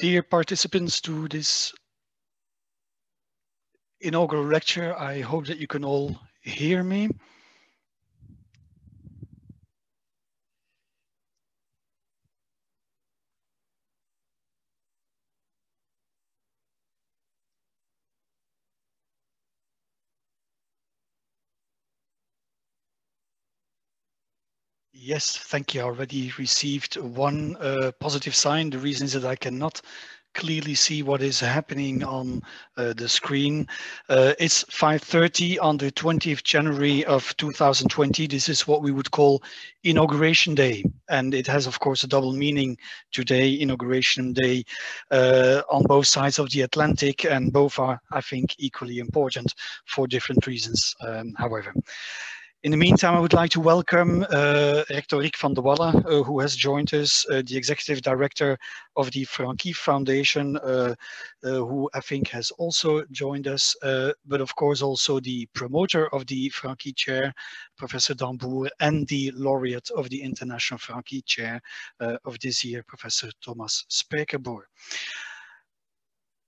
Dear participants to this inaugural lecture, I hope that you can all hear me. Yes, thank you. I already received one uh, positive sign. The reason is that I cannot clearly see what is happening on uh, the screen. Uh, it's 5.30 on the 20th January of 2020. This is what we would call Inauguration Day. And it has, of course, a double meaning today, Inauguration Day, uh, on both sides of the Atlantic. And both are, I think, equally important for different reasons, um, however. In the meantime, I would like to welcome uh, Rector Rik Van de Walle, uh, who has joined us, uh, the Executive Director of the Francqui Foundation, uh, uh, who I think has also joined us, uh, but of course also the promoter of the Francqui Chair, Professor Dembour, and the laureate of the International Francqui Chair of this year, Professor Thomas Spijkerboer.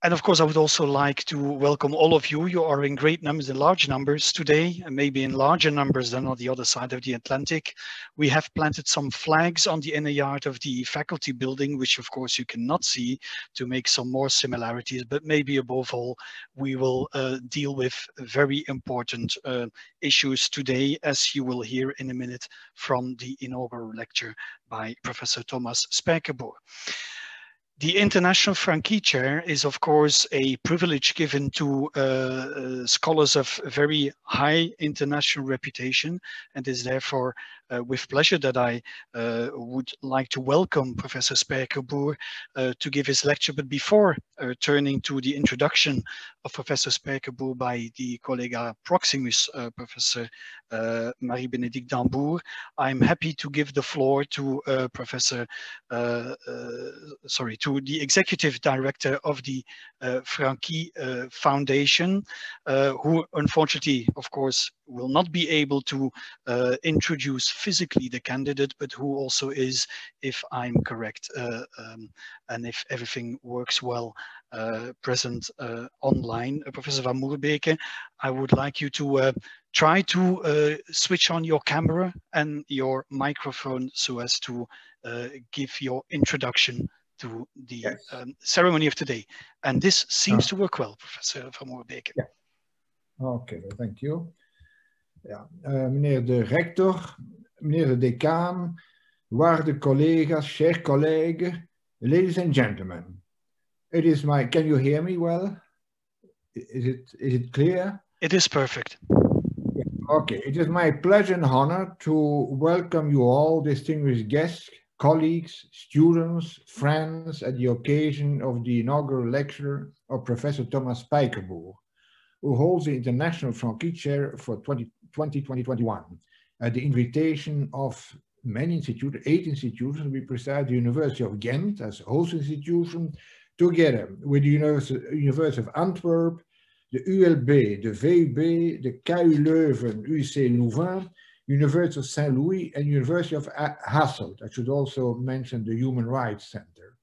And of course, I would also like to welcome all of you. You are in great numbers, in large numbers today, and maybe in larger numbers than on the other side of the Atlantic. We have planted some flags on the inner yard of the faculty building, which of course you cannot see to make some more similarities, but maybe above all, we will uh, deal with very important uh, issues today, as you will hear in a minute from the inaugural lecture by Professor Thomas Spijkerboer. The International Francqui Chair is, of course, a privilege given to uh, uh, scholars of very high international reputation and is therefore uh, with pleasure that I uh, would like to welcome Professor Spijkerboer uh, to give his lecture. But before uh, turning to the introduction of Professor Spijkerboer by the colleague Proximus, Professor Marie-Bénédicte Dembour, I'm happy to give the floor to Professor, sorry, to the Executive Director of the Francqui Foundation, who unfortunately, of course, will not be able to uh, introduce physically the candidate, but who also is, if I'm correct, uh, um, and if everything works well, uh, present uh, online. Uh, Professor Van Moerbeke, I would like you to uh, try to switch on your camera and your microphone so as to give your introduction to the yes. um, ceremony of today. And this seems to work well, Professor Van Moerbeke. Yeah. Okay, thank you. Ja, uh, meneer de rector, meneer de decaan, waarde collega's, chers collègues, ladies and gentlemen. It is my, can you hear me well? Is it, is it clear? It is perfect. Okay, it is my pleasure and honor to welcome you all, distinguished guests, colleagues, students, friends at the occasion of the inaugural lecture of Professor Thomas Spijkerboer, who holds the International Francqui Chair for 20, 2021 at uh, the invitation of many institutions, eight institutions, we preside the University of Ghent as host institution, together with the University of Antwerp, the ULB, the VUB, the KU Leuven, UC Louvain, University of St. Louis, and University of Hasselt. I should also mention the Human Rights Center.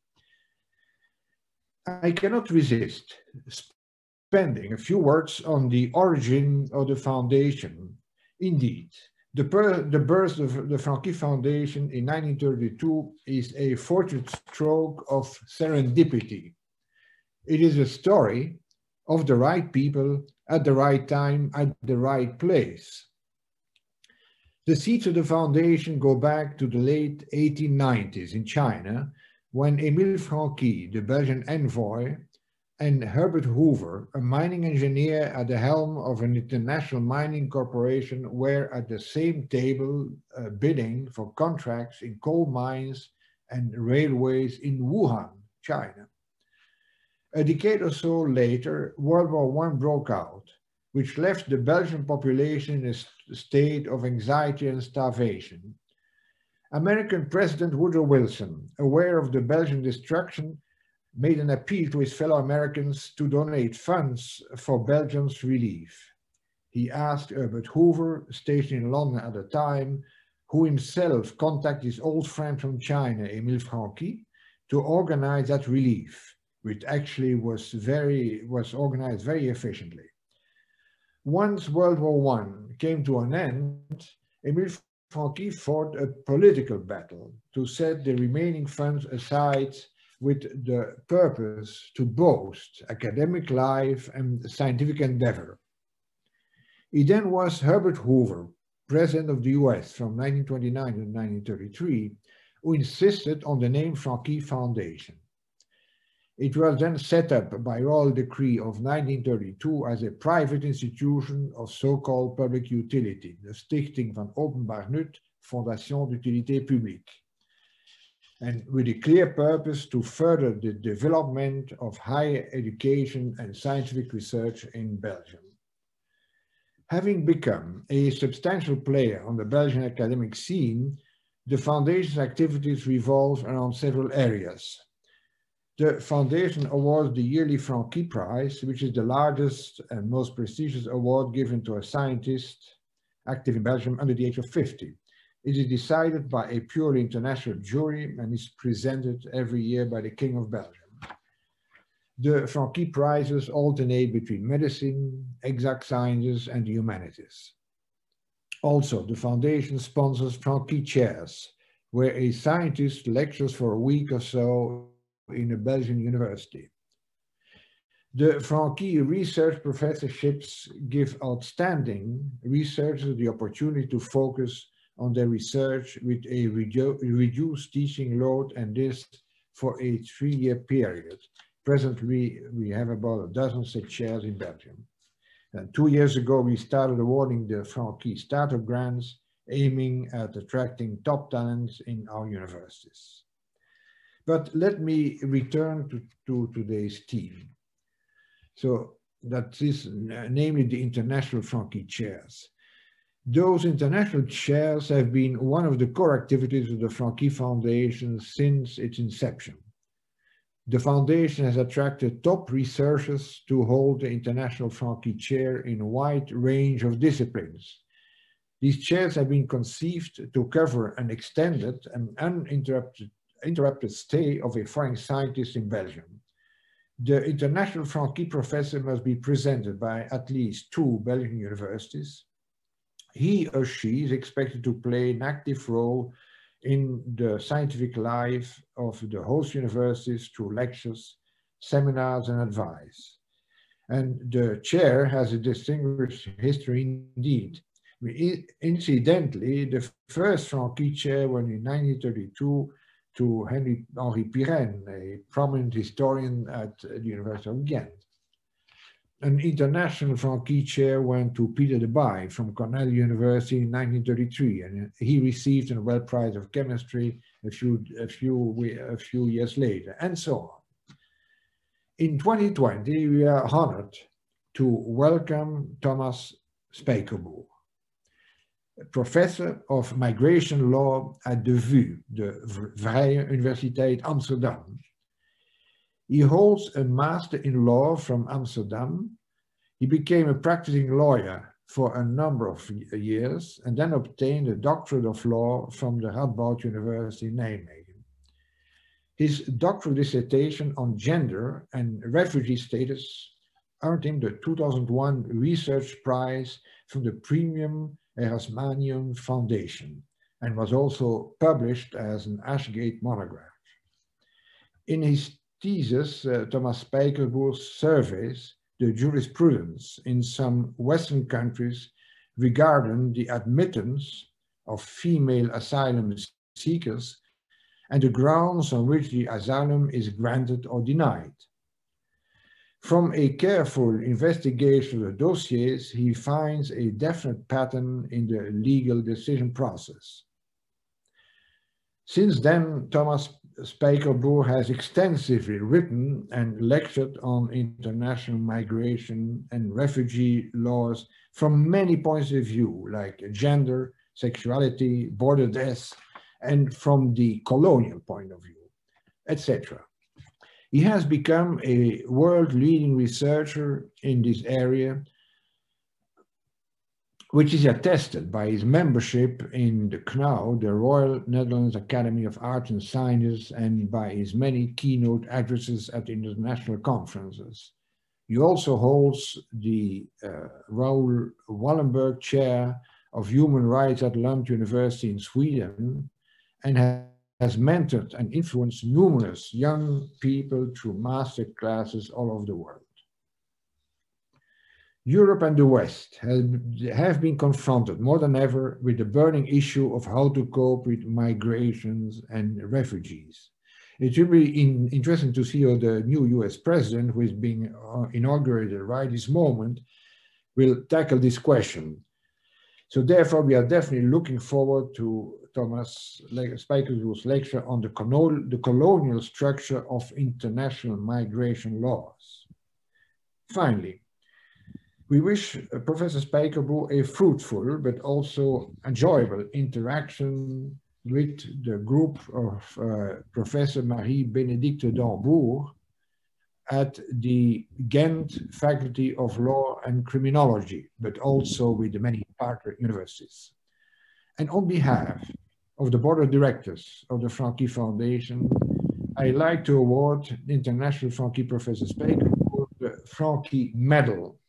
I cannot resist spending a few words on the origin of the foundation Indeed, the, the birth of the Francqui Foundation in 1932 is a fortunate stroke of serendipity. It is a story of the right people at the right time at the right place. The seeds of the foundation go back to the late 1890s in China when Émile Francqui, the Belgian envoy, and Herbert Hoover, a mining engineer at the helm of an international mining corporation, were at the same table uh, bidding for contracts in coal mines and railways in Wuhan, China. A decade or so later, World War I broke out, which left the Belgian population in a state of anxiety and starvation. American President Woodrow Wilson, aware of the Belgian destruction, made an appeal to his fellow Americans to donate funds for Belgium's relief. He asked Herbert Hoover, stationed in London at the time, who himself contacted his old friend from China, Emile Francqui, to organize that relief, which actually was very was organized very efficiently. Once World War I came to an end, Emile Francqui fought a political battle to set the remaining funds aside with the purpose to boast academic life and scientific endeavor. He then was Herbert Hoover, President of the US from 1929 to 1933, who insisted on the name Francqui Foundation. It was then set up by royal decree of 1932 as a private institution of so-called public utility, the Stichting van Openbaar Nut, Fondation d'Utilité Publique, and with a clear purpose to further the development of higher education and scientific research in Belgium. Having become a substantial player on the Belgian academic scene, the foundation's activities revolve around several areas. The foundation awards the yearly Francqui Prize, which is the largest and most prestigious award given to a scientist active in Belgium under the age of 50. It is decided by a purely international jury and is presented every year by the King of Belgium. The Francqui Prizes alternate between medicine, exact sciences, and the humanities. Also, the foundation sponsors Francqui Chairs, where a scientist lectures for a week or so in a Belgian university. The Francqui research professorships give outstanding researchers the opportunity to focus on their research with a redu reduced teaching load and this for a three-year period. Presently, we have about a dozen such chairs in Belgium. And two years ago, we started awarding the Francqui startup grants aiming at attracting top talents in our universities. But let me return to, to today's theme. So that is namely the International Francqui Chairs. Those international chairs have been one of the core activities of the Francqui Foundation since its inception. The foundation has attracted top researchers to hold the International Francqui Chair in a wide range of disciplines. These chairs have been conceived to cover an extended and uninterrupted interrupted stay of a foreign scientist in Belgium. The international Francqui professor must be presented by at least two Belgian universities. He or she is expected to play an active role in the scientific life of the host universities through lectures, seminars and advice. And the chair has a distinguished history indeed. Incidentally, the first Francqui chair was in 1932 to Henry Henri Pirenne, a prominent historian at the University of Ghent. An international Francqui chair went to Peter Debye from Cornell University in 1933, and he received a Nobel Prize of Chemistry a few, a few, a few years later, and so on. In 2020, we are honored to welcome Thomas Spijkerboer professor of migration law at the VU, the Vrije Universiteit Amsterdam. He holds a master in law from Amsterdam. He became a practicing lawyer for a number of years and then obtained a doctorate of law from the Radboud University in Nijmegen. His doctoral dissertation on gender and refugee status earned him the 2001 Research Prize from the Praemium Erasmianum Foundation and was also published as an Ashgate monograph. In his thesis, uh, Thomas Spijkerboer surveys the jurisprudence in some Western countries regarding the admittance of female asylum seekers and the grounds on which the asylum is granted or denied. From a careful investigation of the dossiers, he finds a definite pattern in the legal decision process. Since then, Thomas Spijkerboer has extensively written and lectured on international migration and refugee laws from many points of view, like gender, sexuality, border deaths, and from the colonial point of view, etc. He has become a world leading researcher in this area which is attested by his membership in the KNAW, the Royal Netherlands Academy of Arts and Sciences, and by his many keynote addresses at international conferences. He also holds the uh, Raoul Wallenberg Chair of Human Rights at Lund University in Sweden and has mentored and influenced numerous young people through master classes all over the world. Europe and the West have, been confronted more than ever with the burning issue of how to cope with migrations and refugees. It will be in, interesting to see how the new US president, who is being uh, inaugurated right this moment, will tackle this question. So therefore, we are definitely looking forward to Thomas Spijkerboer's lecture on the, the colonial structure of international migration laws. Finally, we wish uh, Professor Spijkerboer a fruitful but also enjoyable interaction with the group of uh, Professor Marie-Bénédicte Dembour at the Ghent Faculty of Law and Criminology, but also with the many partner universities. And on behalf of the board of directors of the Francqui Foundation, I'd like to award the International Francqui Professor Spijkerboer the Francqui Medal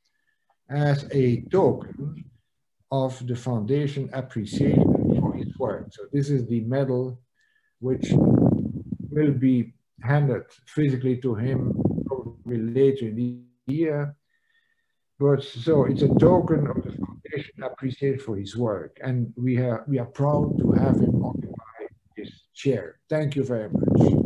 as a token of the foundation appreciation for his work. So this is the medal which will be handed physically to him probably later in the year. But so it's a token of the foundation appreciation for his work. And we are, we are proud to have him occupy this chair. Thank you very much.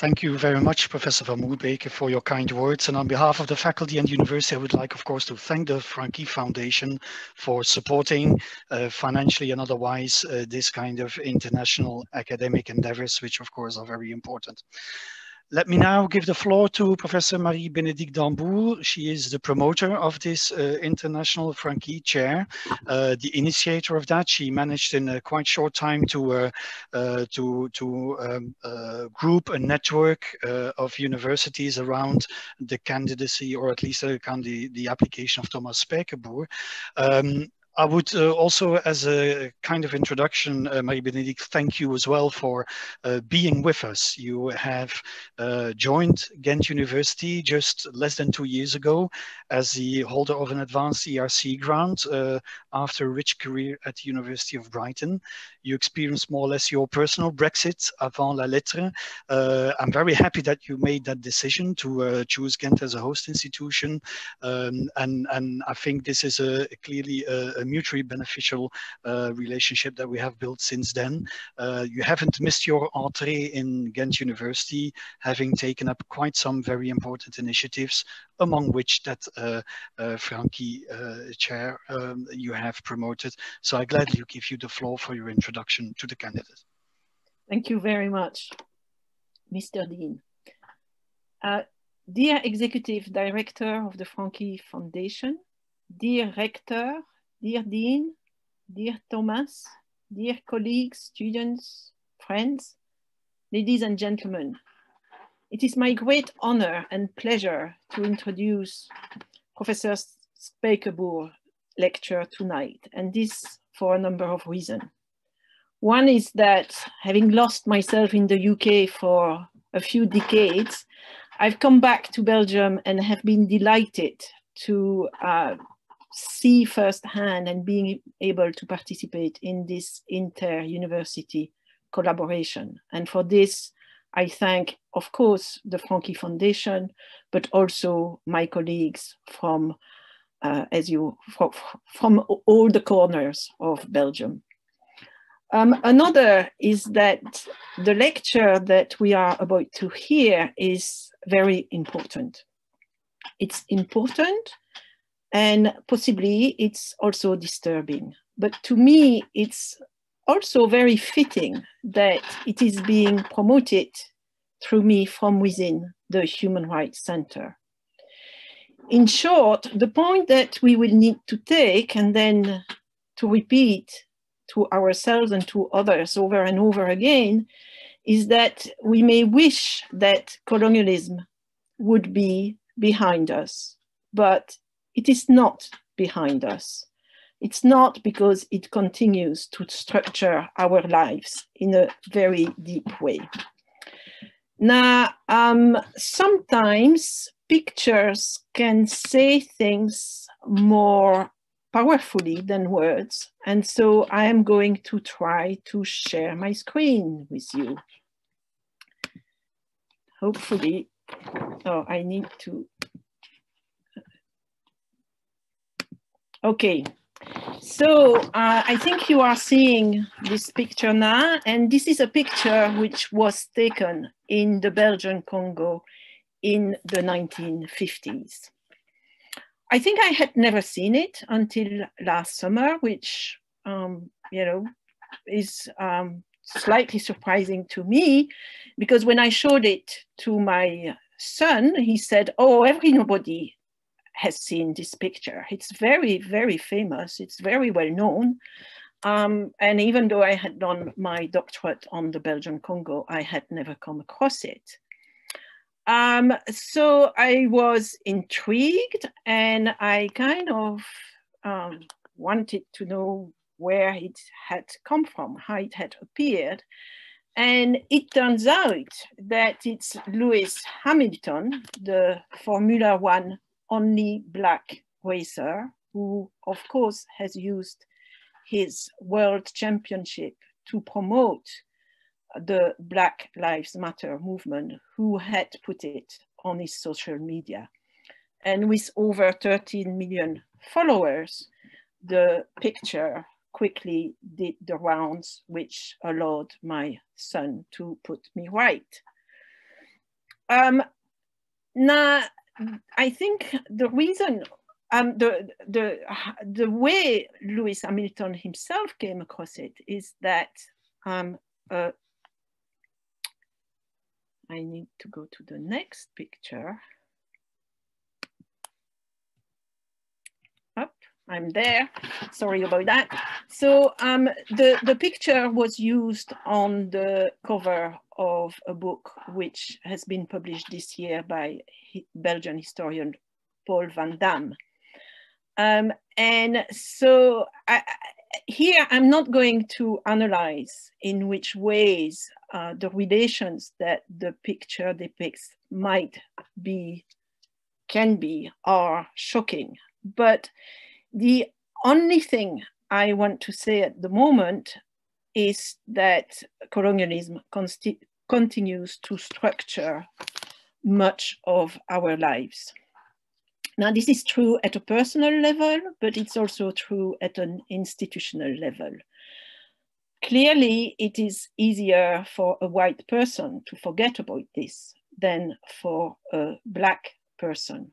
Thank you very much, Professor Van Moerbeke, for your kind words. And on behalf of the faculty and university, I would like, of course, to thank the Francqui Foundation for supporting uh, financially and otherwise uh, this kind of international academic endeavors, which of course are very important. Let me now give the floor to Professor Marie-Bénédicte Dembour. She is the promoter of this uh, International Francqui Chair, uh, the initiator of that. She managed in a quite short time to uh, uh to to um, uh, group a network uh, of universities around the candidacy, or at least the, the application of Thomas Spijkerboer. Um, I would uh, also, as a kind of introduction, uh, Marie-Bénédicte, thank you as well for uh, being with us. You have uh, joined Ghent University just less than two years ago as the holder of an advanced ERC grant uh, after a rich career at the University of Brighton. You experienced more or less your personal Brexit avant la lettre. Uh, I'm very happy that you made that decision to choose Ghent as a host institution. Um, and, and I think this is a, clearly a, a mutually beneficial uh, relationship that we have built since then. Uh, you haven't missed your entrée in Ghent University, having taken up quite some very important initiatives, among which that uh, uh, Francqui uh, chair um, you have promoted. So I gladly give you the floor for your introduction to the candidate. Thank you very much, Mr. Dean. Uh, dear Executive Director of the Francqui Foundation, dear Rector Dear Dean, dear Thomas, dear colleagues, students, friends, ladies and gentlemen, it is my great honor and pleasure to introduce Professor Spijkerboer lecture tonight, and this for a number of reasons. One is that having lost myself in the UK for a few decades, I've come back to Belgium and have been delighted to uh, see firsthand and being able to participate in this inter-university collaboration. And for this, I thank, of course, the Francqui Foundation, but also my colleagues from, uh, as you, from, from all the corners of Belgium. Um, another is that the lecture that we are about to hear is very important. It's important and possibly it's also disturbing. But to me, it's also very fitting that it is being promoted through me from within the Human Rights Center. In short, the point that we will need to take and then to repeat to ourselves and to others over and over again is that we may wish that colonialism would be behind us, but it is not behind us. It's not because it continues to structure our lives in a very deep way. Now, um, sometimes pictures can say things more powerfully than words. And so I am going to try to share my screen with you. Hopefully, oh, I need to. Okay, so uh, I think you are seeing this picture now, and this is a picture which was taken in the Belgian Congo in the 1950s. I think I had never seen it until last summer, which, um, you know, is um, slightly surprising to me because when I showed it to my son, he said, oh, everybody has seen this picture. It's very, very famous. It's very well known. Um, and even though I had done my doctorate on the Belgian Congo, I had never come across it. Um, so I was intrigued and I kind of um, wanted to know where it had come from, how it had appeared. And it turns out that it's Lewis Hamilton, the Formula One only black racer, who of course has used his world championship to promote the Black Lives Matter movement who had put it on his social media. And with over 13 million followers, the picture quickly did the rounds, which allowed my son to put me right. Um, now, I think the reason, um, the, the, the way Lewis Hamilton himself came across it is that um, uh, I need to go to the next picture. Up, I'm there. Sorry about that. So um, the, the picture was used on the cover of a book which has been published this year by Belgian historian Paul van Dam. Um, and so I, here I'm not going to analyze in which ways uh, the relations that the picture depicts might be, can be, are shocking. But the only thing I want to say at the moment is that colonialism continues to structure much of our lives. Now, this is true at a personal level, but it's also true at an institutional level. Clearly, it is easier for a white person to forget about this than for a black person.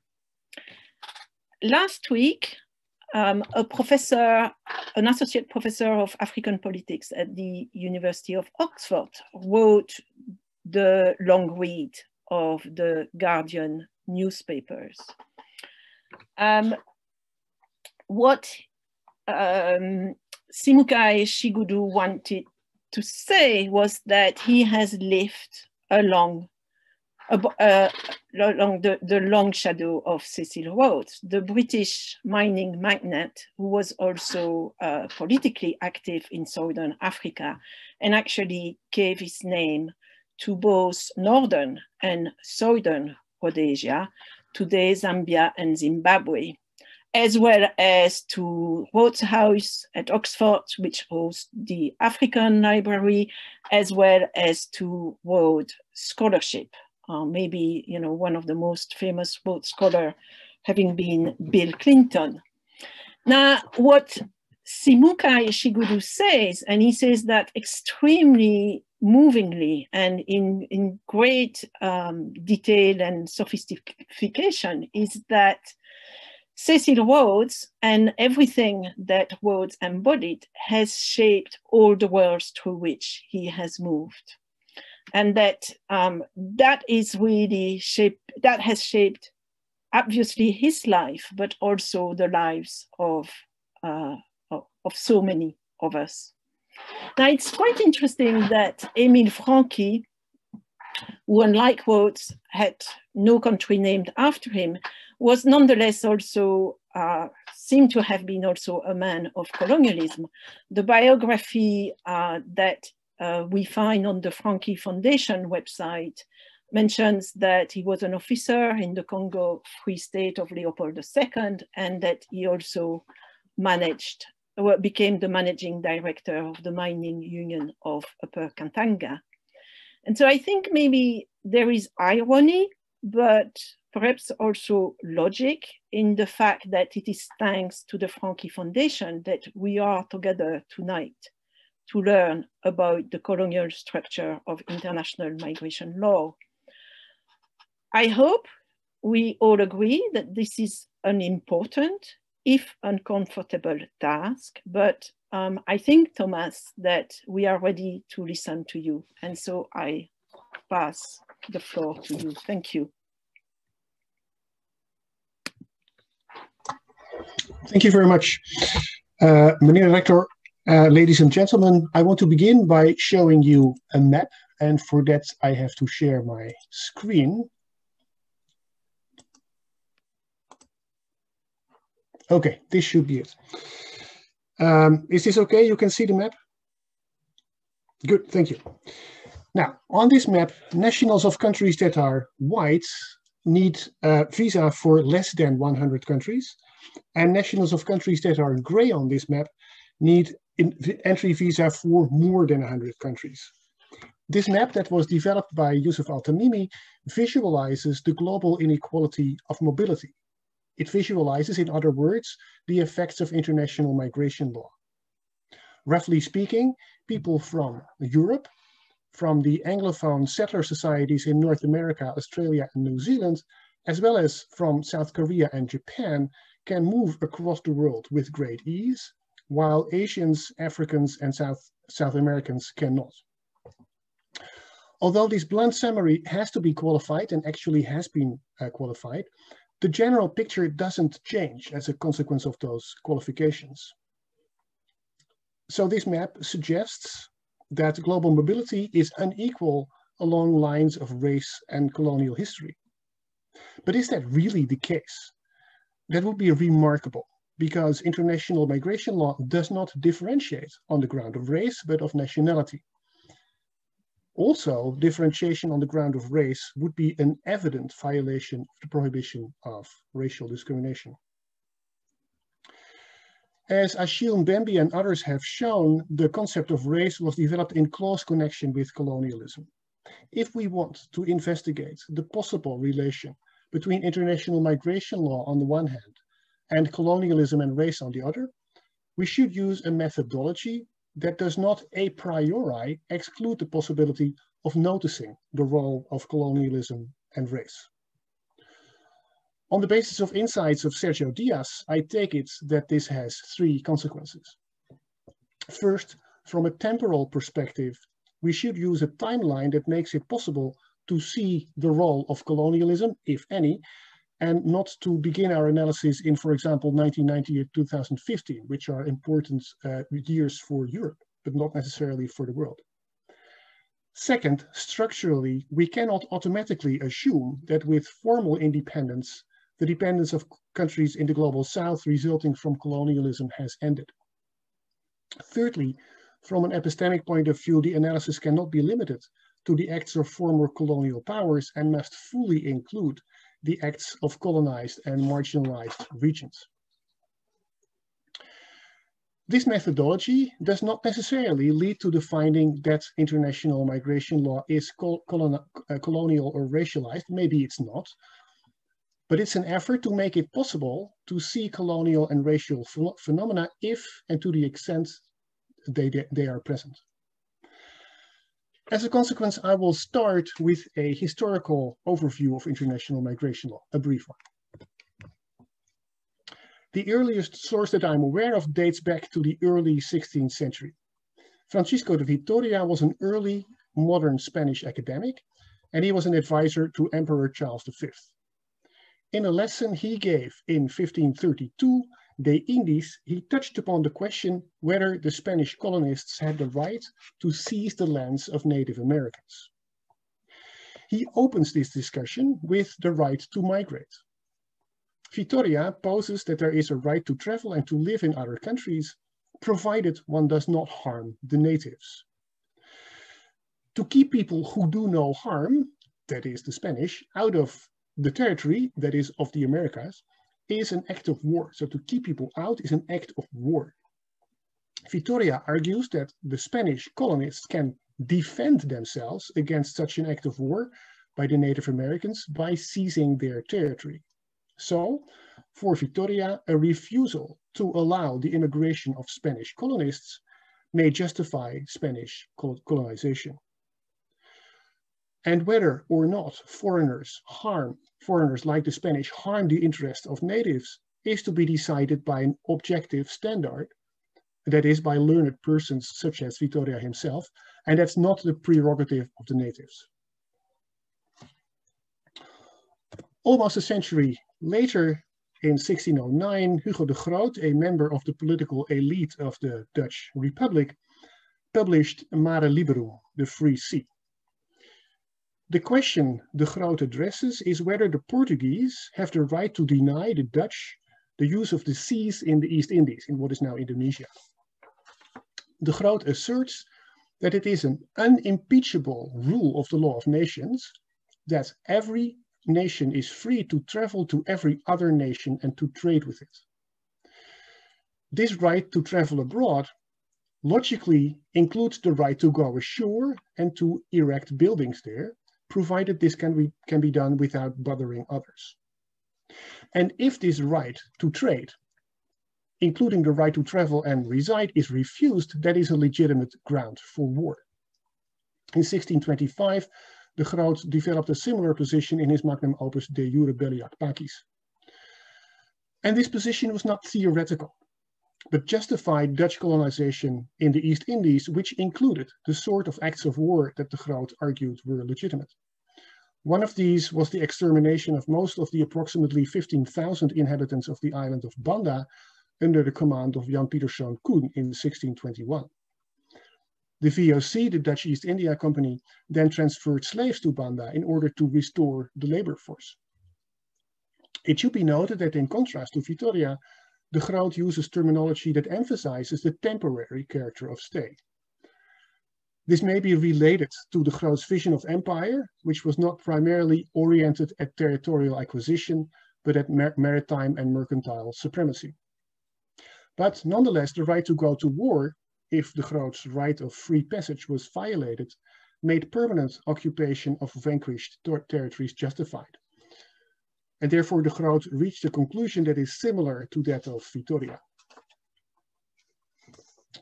Last week, um, a professor, an associate professor of African politics at the University of Oxford wrote the long read of the Guardian newspapers. Um, what um, Simukai Chigudu wanted to say was that he has lived along uh, along the, the long shadow of Cecil Rhodes, the British mining magnate who was also uh, politically active in Southern Africa and actually gave his name to both Northern and Southern Rhodesia, today Zambia and Zimbabwe, as well as to Rhodes House at Oxford, which hosts the African Library, as well as to Rhodes Scholarship. Uh, maybe, you know, one of the most famous Rhodes scholar having been Bill Clinton. Now, what Simukai Chigudu says, and he says that extremely movingly and in, in great um, detail and sophistication is that Cecil Rhodes and everything that Rhodes embodied has shaped all the worlds through which he has moved. And that um, that is really shaped, that has shaped obviously his life, but also the lives of, uh, of so many of us. Now it's quite interesting that Emile Francqui, who unlike Rhodes had no country named after him, was nonetheless also uh, seemed to have been also a man of colonialism. The biography uh, that uh, we find on the Francqui Foundation website mentions that he was an officer in the Congo Free State of Leopold II and that he also managed, became the managing director of the mining union of Upper Katanga. And so I think maybe there is irony, but perhaps also logic in the fact that it is thanks to the Francqui Foundation that we are together tonight to learn about the colonial structure of international migration law. I hope we all agree that this is an important, if uncomfortable task, but um, I think, Thomas, that we are ready to listen to you. And so I pass the floor to you. Thank you. Thank you very much. Uh, meneer uh, ladies and gentlemen, I want to begin by showing you a map. And for that, I have to share my screen. Okay, this should be it. Um, is this okay? You can see the map? Good, thank you. Now, on this map, nationals of countries that are white need a visa for less than 100 countries, and nationals of countries that are gray on this map need entry visa for more than 100 countries. This map that was developed by Yusuf Al-Tamimi visualizes the global inequality of mobility. It visualizes, in other words, the effects of international migration law. Roughly speaking, people from Europe, from the Anglophone settler societies in North America, Australia, and New Zealand, as well as from South Korea and Japan, can move across the world with great ease, while Asians, Africans, and South, South Americans cannot. Although this blunt summary has to be qualified and actually has been uh, qualified, the general picture doesn't change as a consequence of those qualifications. So this map suggests that global mobility is unequal along lines of race and colonial history. But is that really the case? That would be remarkable because international migration law does not differentiate on the ground of race, but of nationality. Also, differentiation on the ground of race would be an evident violation of the prohibition of racial discrimination. As Achille Mbembe and others have shown, the concept of race was developed in close connection with colonialism. If we want to investigate the possible relation between international migration law on the one hand and colonialism and race on the other, we should use a methodology that does not a priori exclude the possibility of noticing the role of colonialism and race. On the basis of insights of Sergio Diaz, I take it that this has three consequences. First, from a temporal perspective, we should use a timeline that makes it possible to see the role of colonialism, if any, and not to begin our analysis in, for example, 1990 or 2015, which are important uh, years for Europe, but not necessarily for the world. Second, structurally, we cannot automatically assume that with formal independence, the dependence of countries in the global south resulting from colonialism has ended. Thirdly, from an epistemic point of view, the analysis cannot be limited to the acts of former colonial powers and must fully include the acts of colonized and marginalized regions. This methodology does not necessarily lead to the finding that international migration law is col uh, colonial or racialized. Maybe it's not, but it's an effort to make it possible to see colonial and racial ph phenomena if and to the extent they, they are present. As a consequence, I will start with a historical overview of international migration law, a brief one. The earliest source that I'm aware of dates back to the early 16th century. Francisco de Vitoria was an early modern Spanish academic, and he was an advisor to Emperor Charles V. In a lesson he gave in 1532, De Indis, he touched upon the question whether the Spanish colonists had the right to seize the lands of Native Americans. He opens this discussion with the right to migrate. Vitoria poses that there is a right to travel and to live in other countries, provided one does not harm the natives. To keep people who do no harm, that is the Spanish, out of the territory, that is of the Americas, is an act of war. So to keep people out is an act of war. Vitoria argues that the Spanish colonists can defend themselves against such an act of war by the Native Americans by seizing their territory. So, for Vitoria, a refusal to allow the immigration of Spanish colonists may justify Spanish colonization. And whether or not foreigners harm, foreigners like the Spanish harm the interest of natives is to be decided by an objective standard, that is by learned persons such as Vitoria himself, and that's not the prerogative of the natives. Almost a century later, in 1609, Hugo de Groot, a member of the political elite of the Dutch Republic, published Mare Liberum, the Free Sea. The question de Groot addresses is whether the Portuguese have the right to deny the Dutch the use of the seas in the East Indies, in what is now Indonesia. De Groot asserts that it is an unimpeachable rule of the law of nations that every nation is free to travel to every other nation and to trade with it. This right to travel abroad logically includes the right to go ashore and to erect buildings there, provided this can be, can be done without bothering others. And if this right to trade, including the right to travel and reside, is refused, that is a legitimate ground for war. In 1625, de Groot developed a similar position in his magnum opus De Jure Belli ac Pacis. And this position was not theoretical, but justified Dutch colonization in the East Indies, which included the sort of acts of war that de Groot argued were legitimate. One of these was the extermination of most of the approximately 15,000 inhabitants of the island of Banda under the command of Jan Pieterszoon Coen in 1621. The VOC, the Dutch East India Company, then transferred slaves to Banda in order to restore the labor force. It should be noted that in contrast to Vitoria, de Groot uses terminology that emphasizes the temporary character of stay. This may be related to de Groot's vision of empire, which was not primarily oriented at territorial acquisition, but at mar maritime and mercantile supremacy. But nonetheless, the right to go to war if de Groot's right of free passage was violated, made permanent occupation of vanquished ter territories justified. And therefore de Groot reached a conclusion that is similar to that of Vitoria.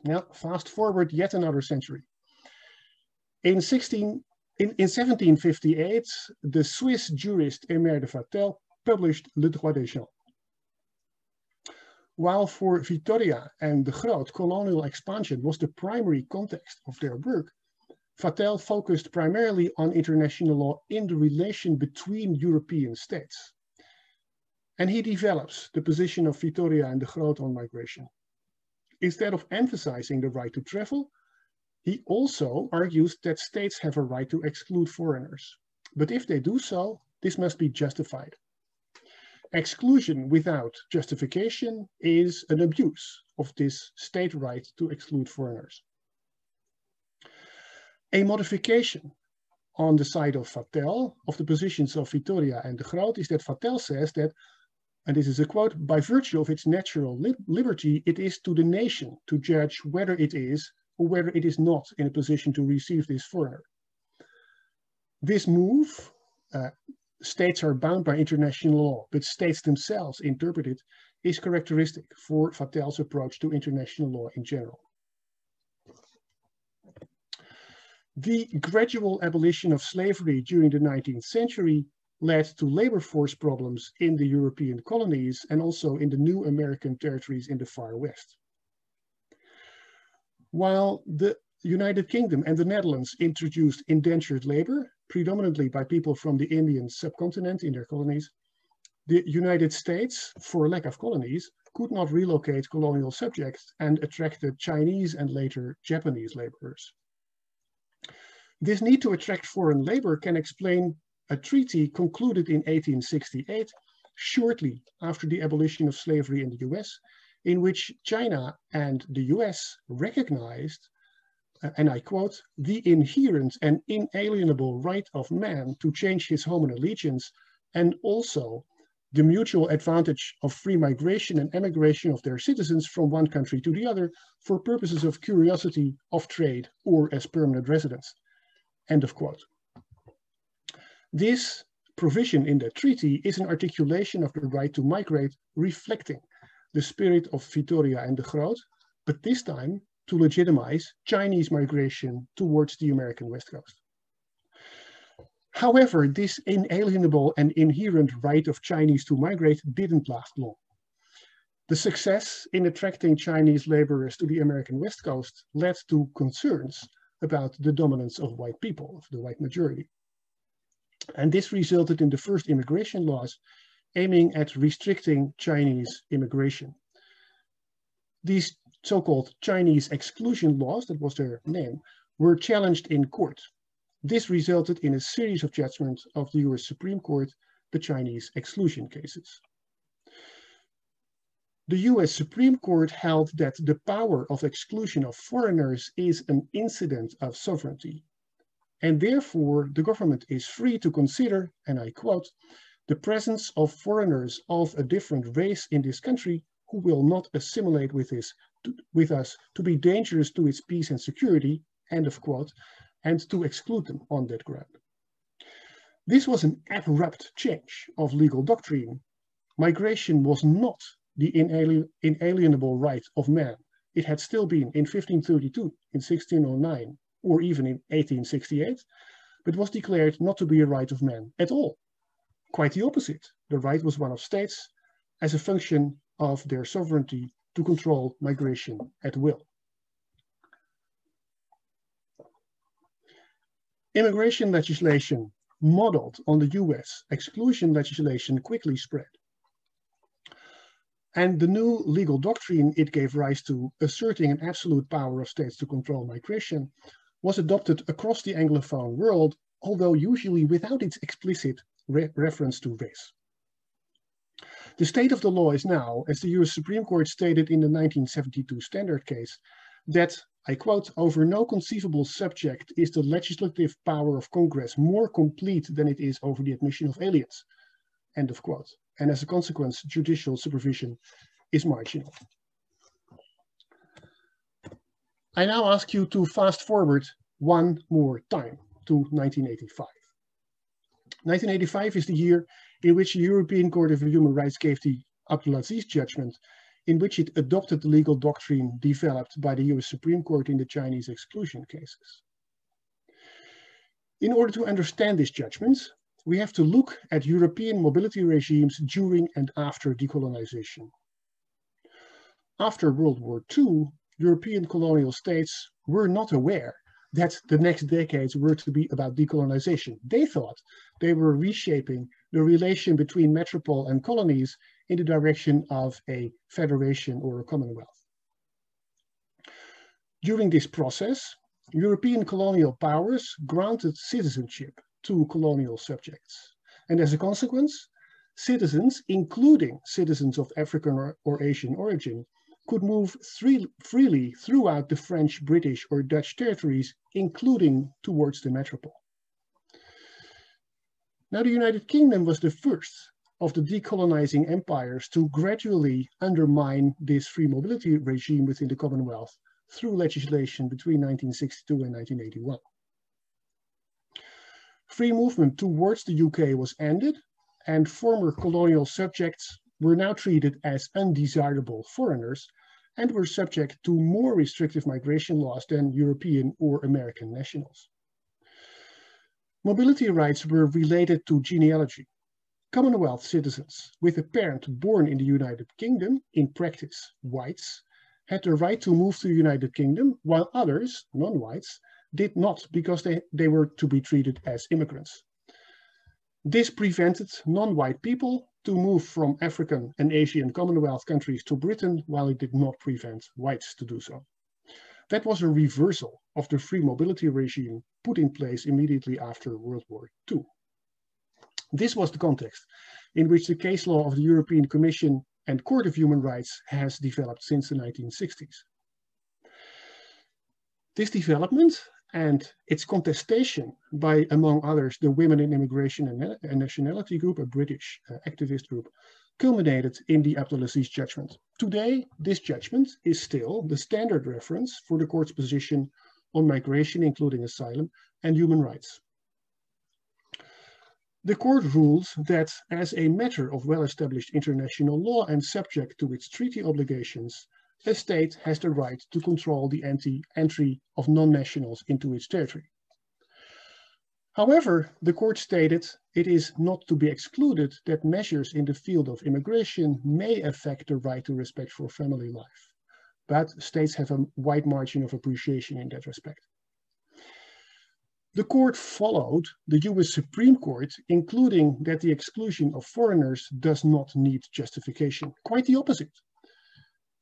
Now, fast forward yet another century. In, 16, in, in 1758, the Swiss jurist Emer de Vattel published Le Droit des gens. While for Vitoria and de Groot, colonial expansion was the primary context of their work, Vattel focused primarily on international law in the relation between European states. And he develops the position of Vitoria and de Groot on migration. Instead of emphasizing the right to travel, he also argues that states have a right to exclude foreigners. But if they do so, this must be justified. Exclusion without justification is an abuse of this state right to exclude foreigners. A modification on the side of Vattel of the positions of Vitoria and de Groot is that Vattel says that, and this is a quote, by virtue of its natural li liberty, it is to the nation to judge whether it is or whether it is not in a position to receive this foreigner. This move uh, states are bound by international law, but states themselves interpret it, is characteristic for Vattel's approach to international law in general. The gradual abolition of slavery during the 19th century led to labor force problems in the European colonies and also in the new American territories in the far west. While the United Kingdom and the Netherlands introduced indentured labor, predominantly by people from the Indian subcontinent in their colonies, the United States, for lack of colonies, could not relocate colonial subjects and attracted Chinese and later Japanese laborers. This need to attract foreign labor can explain a treaty concluded in 1868 shortly after the abolition of slavery in the US, in which China and the US recognized, uh, and I quote, the inherent and inalienable right of man to change his home and allegiance, and also the mutual advantage of free migration and emigration of their citizens from one country to the other for purposes of curiosity, of trade, or as permanent residence. End of quote. This provision in the treaty is an articulation of the right to migrate, reflecting the spirit of Vitoria and de Groot, but this time to legitimize Chinese migration towards the American West Coast. However, this inalienable and inherent right of Chinese to migrate didn't last long. The success in attracting Chinese laborers to the American West Coast led to concerns about the dominance of white people, of the white majority. And this resulted in the first immigration laws aiming at restricting Chinese immigration. These so-called Chinese exclusion laws, that was their name, were challenged in court this resulted in a series of judgments of the US Supreme Court, the Chinese exclusion cases. The US Supreme Court held that the power of exclusion of foreigners is an incident of sovereignty, and therefore the government is free to consider, and I quote, the presence of foreigners of a different race in this country who will not assimilate with, to, with us to be dangerous to its peace and security, end of quote, and to exclude them on that ground. This was an abrupt change of legal doctrine. Migration was not the inalienable right of man. It had still been in 1532, in 1609, or even in 1868, but was declared not to be a right of man at all. Quite the opposite. The right was one of states as a function of their sovereignty to control migration at will. Immigration legislation modeled on the US exclusion legislation quickly spread. And the new legal doctrine it gave rise to, asserting an absolute power of states to control migration, was adopted across the Anglophone world, although usually without its explicit re reference to race. The state of the law is now, as the US Supreme Court stated in the 1972 standard case, that I quote, over no conceivable subject is the legislative power of Congress more complete than it is over the admission of aliens, end of quote. And as a consequence, judicial supervision is marginal. I now ask you to fast forward one more time to 1985. 1985 is the year in which the European Court of Human Rights gave the Abdulaziz judgment in which it adopted the legal doctrine developed by the US Supreme Court in the Chinese exclusion cases. In order to understand these judgments, we have to look at European mobility regimes during and after decolonization. After World War II, European colonial states were not aware that the next decades were to be about decolonization. They thought they were reshaping the relation between metropole and colonies in the direction of a federation or a commonwealth. During this process, European colonial powers granted citizenship to colonial subjects. And as a consequence, citizens, including citizens of African or, or Asian origin, could move freely throughout the French, British, or Dutch territories, including towards the metropole. Now, the United Kingdom was the first of the decolonizing empires to gradually undermine this free mobility regime within the Commonwealth through legislation between 1962 and 1981. Free movement towards the UK was ended and former colonial subjects were now treated as undesirable foreigners and were subject to more restrictive migration laws than European or American nationals. Mobility rights were related to genealogy, Commonwealth citizens with a parent born in the United Kingdom, in practice whites, had the right to move to the United Kingdom, while others, non-whites, did not because they, they were to be treated as immigrants. This prevented non-white people to move from African and Asian Commonwealth countries to Britain, while it did not prevent whites to do so. That was a reversal of the free mobility regime put in place immediately after World War II. This was the context in which the case law of the European Commission and Court of Human Rights has developed since the 1960s. This development and its contestation by, among others, the Women in Immigration and Nationality Group, a British uh, activist group, culminated in the Abdulaziz judgment. Today, this judgment is still the standard reference for the court's position on migration, including asylum, and human rights. The court rules that as a matter of well-established international law and subject to its treaty obligations, a state has the right to control the entry of non-nationals into its territory. However, the court stated it is not to be excluded that measures in the field of immigration may affect the right to respect for family life, but states have a wide margin of appreciation in that respect. The court followed the US Supreme Court, including that the exclusion of foreigners does not need justification. Quite the opposite.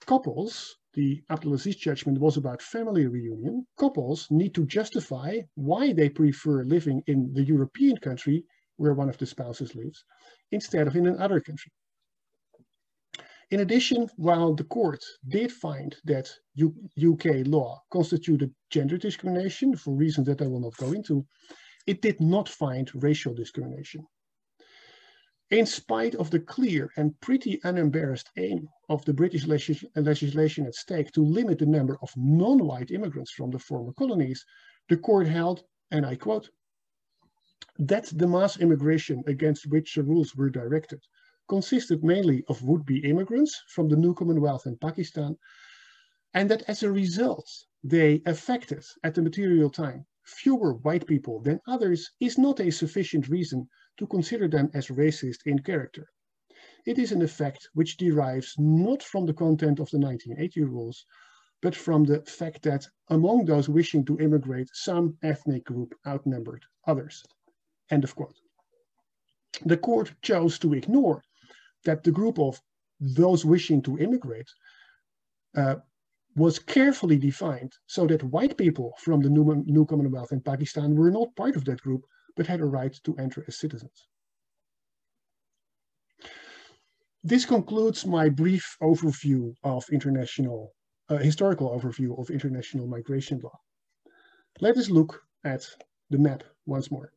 Couples the Abdulaziz judgment was about family reunion, couples need to justify why they prefer living in the European country where one of the spouses lives instead of in another country. In addition, while the court did find that U UK law constituted gender discrimination for reasons that I will not go into, it did not find racial discrimination. In spite of the clear and pretty unembarrassed aim of the British legislation at stake to limit the number of non-white immigrants from the former colonies, the court held, and I quote, that the mass immigration against which the rules were directed consisted mainly of would-be immigrants from the new Commonwealth and Pakistan, and that as a result, they affected at the material time fewer white people than others is not a sufficient reason to consider them as racist in character. It is an effect which derives not from the content of the 1980 rules, but from the fact that among those wishing to immigrate, some ethnic group outnumbered others. End of quote. The court chose to ignore that the group of those wishing to immigrate uh, was carefully defined so that white people from the new, new Commonwealth in Pakistan were not part of that group, but had a right to enter as citizens. This concludes my brief overview of international, uh, historical overview of international migration law. Let us look at the map once more.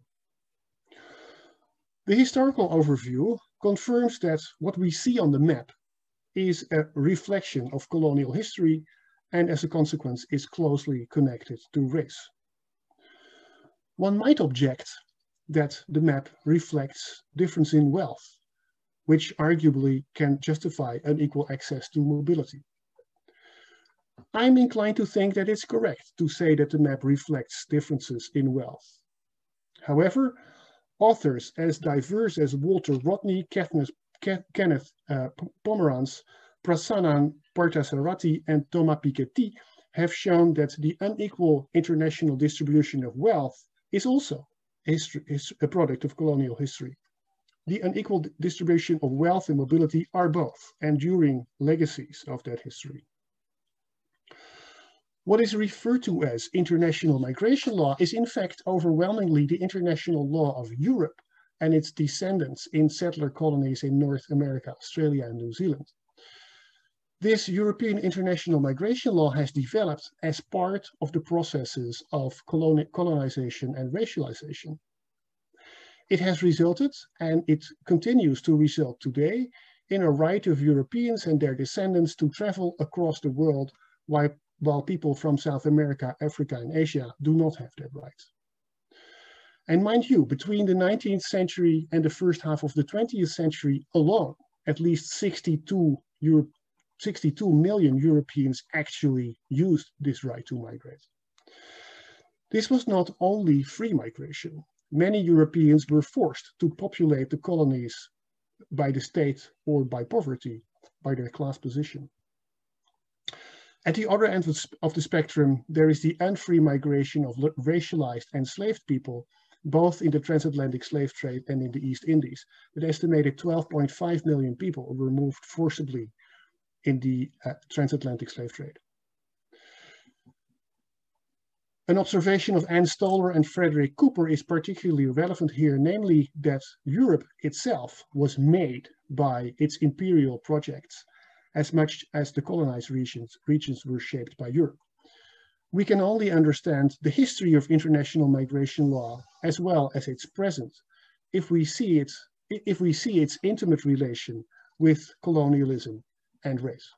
The historical overview confirms that what we see on the map is a reflection of colonial history and as a consequence is closely connected to race. One might object that the map reflects difference in wealth, which arguably can justify unequal access to mobility. I'm inclined to think that it's correct to say that the map reflects differences in wealth. However, authors as diverse as Walter Rodney, Kenneth, Kenneth uh, Pomeranz, Prasannan Parthasarathi, and Thomas Piketty have shown that the unequal international distribution of wealth is also history, is a product of colonial history. The unequal distribution of wealth and mobility are both enduring legacies of that history. What is referred to as international migration law is in fact overwhelmingly the international law of Europe and its descendants in settler colonies in North America, Australia, and New Zealand. This European international migration law has developed as part of the processes of colonization and racialization. It has resulted, and it continues to result today, in a right of Europeans and their descendants to travel across the world while, while people from South America, Africa, and Asia do not have that right. And mind you, between the 19th century and the first half of the 20th century alone, at least 62 Euro 62 million Europeans actually used this right to migrate. This was not only free migration. Many Europeans were forced to populate the colonies by the state or by poverty, by their class position. At the other end of the spectrum, there is the unfree migration of racialized and enslaved people, both in the transatlantic slave trade and in the East Indies. An estimated 12.5 million people were moved forcibly in the uh, transatlantic slave trade. An observation of Ann Stoler and Frederick Cooper is particularly relevant here, namely that Europe itself was made by its imperial projects as much as the colonized regions, regions were shaped by Europe. We can only understand the history of international migration law as well as its present if we see it if we see its intimate relation with colonialism and race.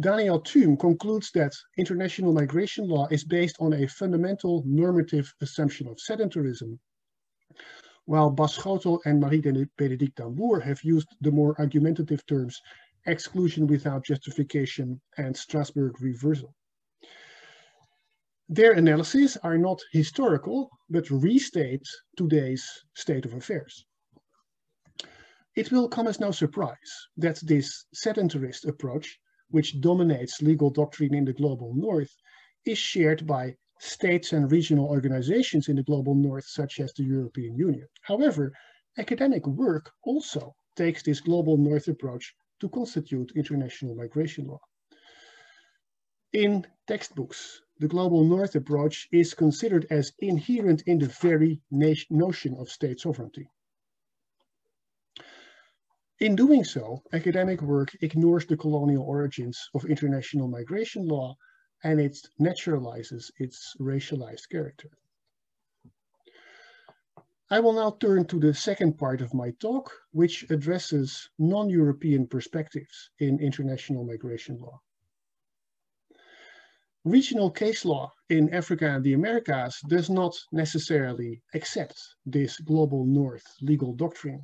Daniel Thym concludes that international migration law is based on a fundamental normative assumption of sedentarism, while Bas Schotel and Marie-Bénédicte Dembour have used the more argumentative terms exclusion without justification and Strasbourg reversal. Their analyses are not historical, but restate today's state of affairs. It will come as no surprise that this sedentarist approach which dominates legal doctrine in the global north, is shared by states and regional organizations in the global north, such as the European Union. However, academic work also takes this global north approach to constitute international migration law. In textbooks, the global north approach is considered as inherent in the very notion of state sovereignty. In doing so, academic work ignores the colonial origins of international migration law and it naturalizes its racialized character. I will now turn to the second part of my talk, which addresses non-European perspectives in international migration law. Regional case law in Africa and the Americas does not necessarily accept this global north legal doctrine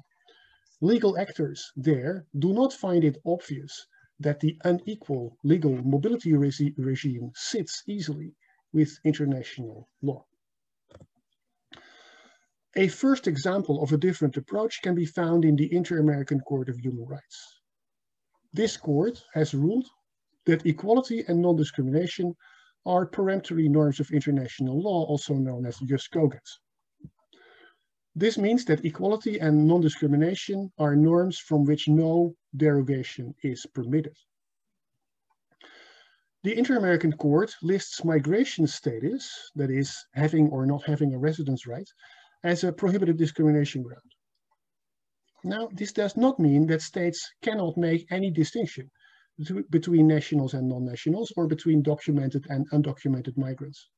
legal actors there do not find it obvious that the unequal legal mobility regi regime sits easily with international law. A first example of a different approach can be found in the Inter-American Court of Human Rights. This court has ruled that equality and non-discrimination are peremptory norms of international law, also known as jus cogens. This means that equality and non-discrimination are norms from which no derogation is permitted. The Inter-American Court lists migration status, that is, having or not having a residence right, as a prohibited discrimination ground. Now, this does not mean that states cannot make any distinction between nationals and non-nationals or between documented and undocumented migrants.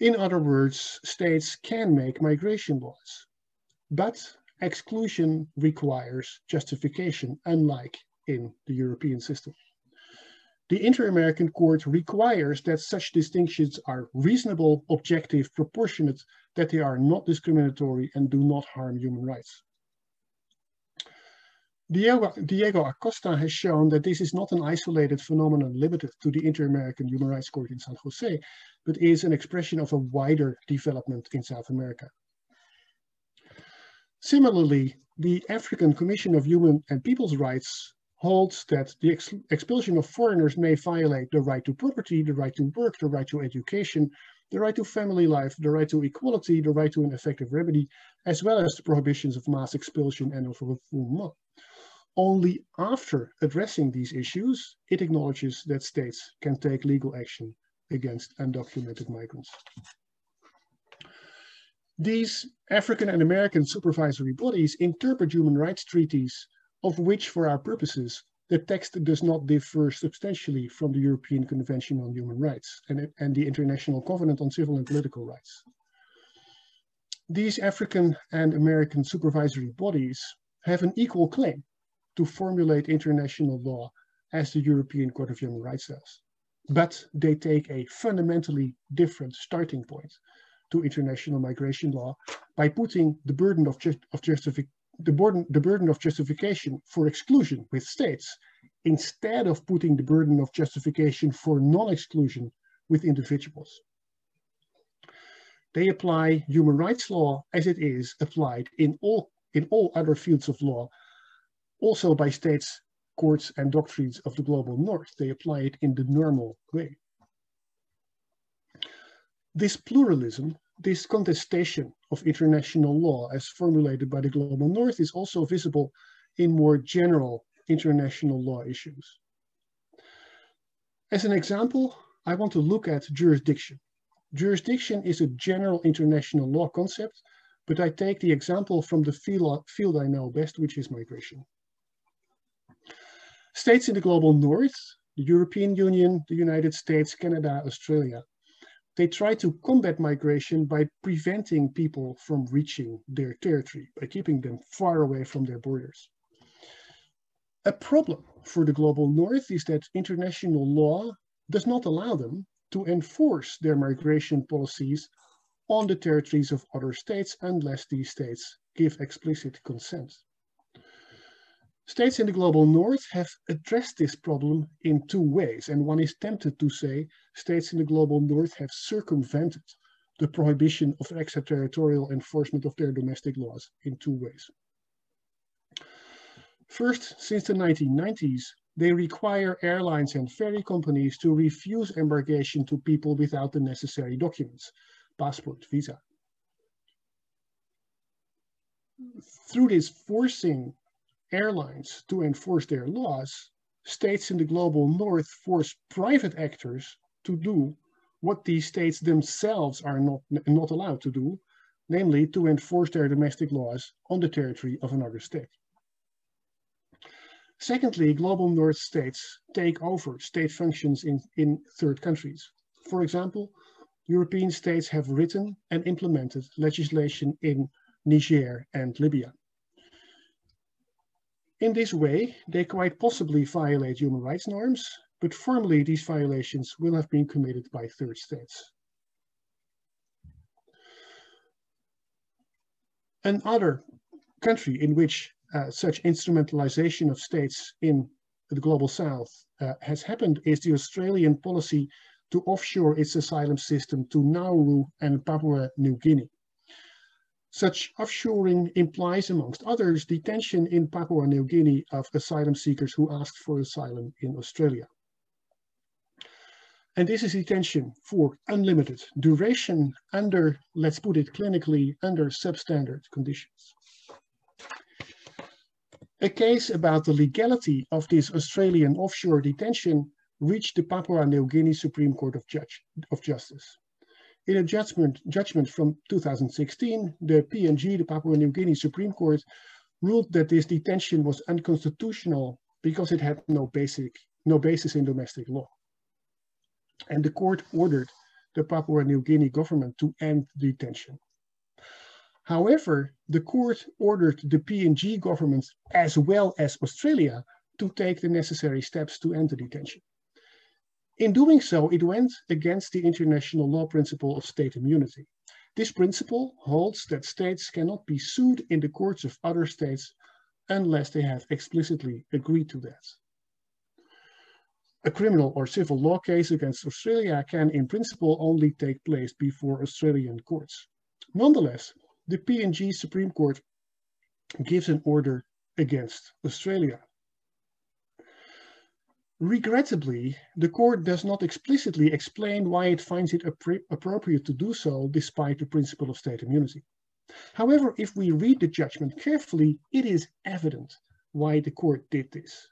In other words, states can make migration laws, but exclusion requires justification, unlike in the European system. The Inter-American Court requires that such distinctions are reasonable, objective, proportionate, that they are not discriminatory and do not harm human rights. Diego, Diego, Acosta has shown that this is not an isolated phenomenon limited to the Inter-American Human Rights Court in San Jose, but is an expression of a wider development in South America. Similarly, the African Commission of Human and People's Rights holds that the ex expulsion of foreigners may violate the right to property, the right to work, the right to education, the right to family life, the right to equality, the right to an effective remedy, as well as the prohibitions of mass expulsion and of refoulement. Only after addressing these issues, it acknowledges that states can take legal action against undocumented migrants. These African and American supervisory bodies interpret human rights treaties of which, for our purposes, the text does not differ substantially from the European Convention on Human Rights and, and the International Covenant on Civil and Political Rights. These African and American supervisory bodies have an equal claim to formulate international law as the European Court of Human Rights does. But they take a fundamentally different starting point to international migration law by putting the burden of, ju of the burden, the burden of justification for exclusion with states instead of putting the burden of justification for non-exclusion with individuals. They apply human rights law as it is applied in all, in all other fields of law also by states, courts, and doctrines of the global north. They apply it in the normal way. This pluralism, this contestation of international law as formulated by the global north is also visible in more general international law issues. As an example, I want to look at jurisdiction. Jurisdiction is a general international law concept, but I take the example from the field, I know best, which is migration. States in the global north, the European Union, the United States, Canada, Australia, they try to combat migration by preventing people from reaching their territory, by keeping them far away from their borders. A problem for the global north is that international law does not allow them to enforce their migration policies on the territories of other states unless these states give explicit consent. States in the global north have addressed this problem in two ways, and one is tempted to say states in the global north have circumvented the prohibition of extraterritorial enforcement of their domestic laws in two ways. First, since the 1990s, they require airlines and ferry companies to refuse embarkation to people without the necessary documents, passport, visa. Through this forcing airlines to enforce their laws, states in the global north force private actors to do what these states themselves are not, not allowed to do, namely to enforce their domestic laws on the territory of another state. Secondly, global north states take over state functions in, in third countries. For example, European states have written and implemented legislation in Niger and Libya. In this way, they quite possibly violate human rights norms, but formally these violations will have been committed by third states. Another country in which uh, such instrumentalization of states in the global south uh, has happened is the Australian policy to offshore its asylum system to Nauru and Papua New Guinea. Such offshoring implies, amongst others, detention in Papua New Guinea of asylum seekers who asked for asylum in Australia. And this is detention for unlimited duration under, let's put it clinically, under substandard conditions. A case about the legality of this Australian offshore detention reached the Papua New Guinea Supreme Court of, Judge, of Justice. In a judgment, judgment from 2016, the PNG, the Papua New Guinea Supreme Court, ruled that this detention was unconstitutional because it had no basic, no basis in domestic law. And the court ordered the Papua New Guinea government to end detention. However, the court ordered the PNG government as well as Australia to take the necessary steps to end the detention. In doing so, it went against the international law principle of state immunity. This principle holds that states cannot be sued in the courts of other states unless they have explicitly agreed to that. A criminal or civil law case against Australia can in principle only take place before Australian courts. Nonetheless, the PNG Supreme Court gives an order against Australia. Regrettably, the court does not explicitly explain why it finds it appropriate to do so despite the principle of state immunity. However, if we read the judgment carefully, it is evident why the court did this.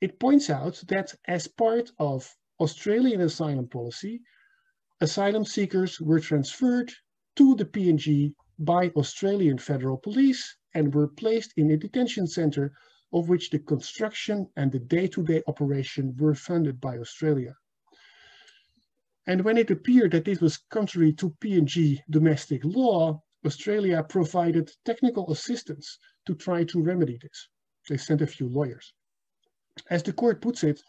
It points out that as part of Australian asylum policy, asylum seekers were transferred to the PNG by Australian Federal Police and were placed in a detention center of which the construction and the day-to-day -day operation were funded by Australia. And when it appeared that this was contrary to PNG domestic law, Australia provided technical assistance to try to remedy this. They sent a few lawyers. As the court puts it,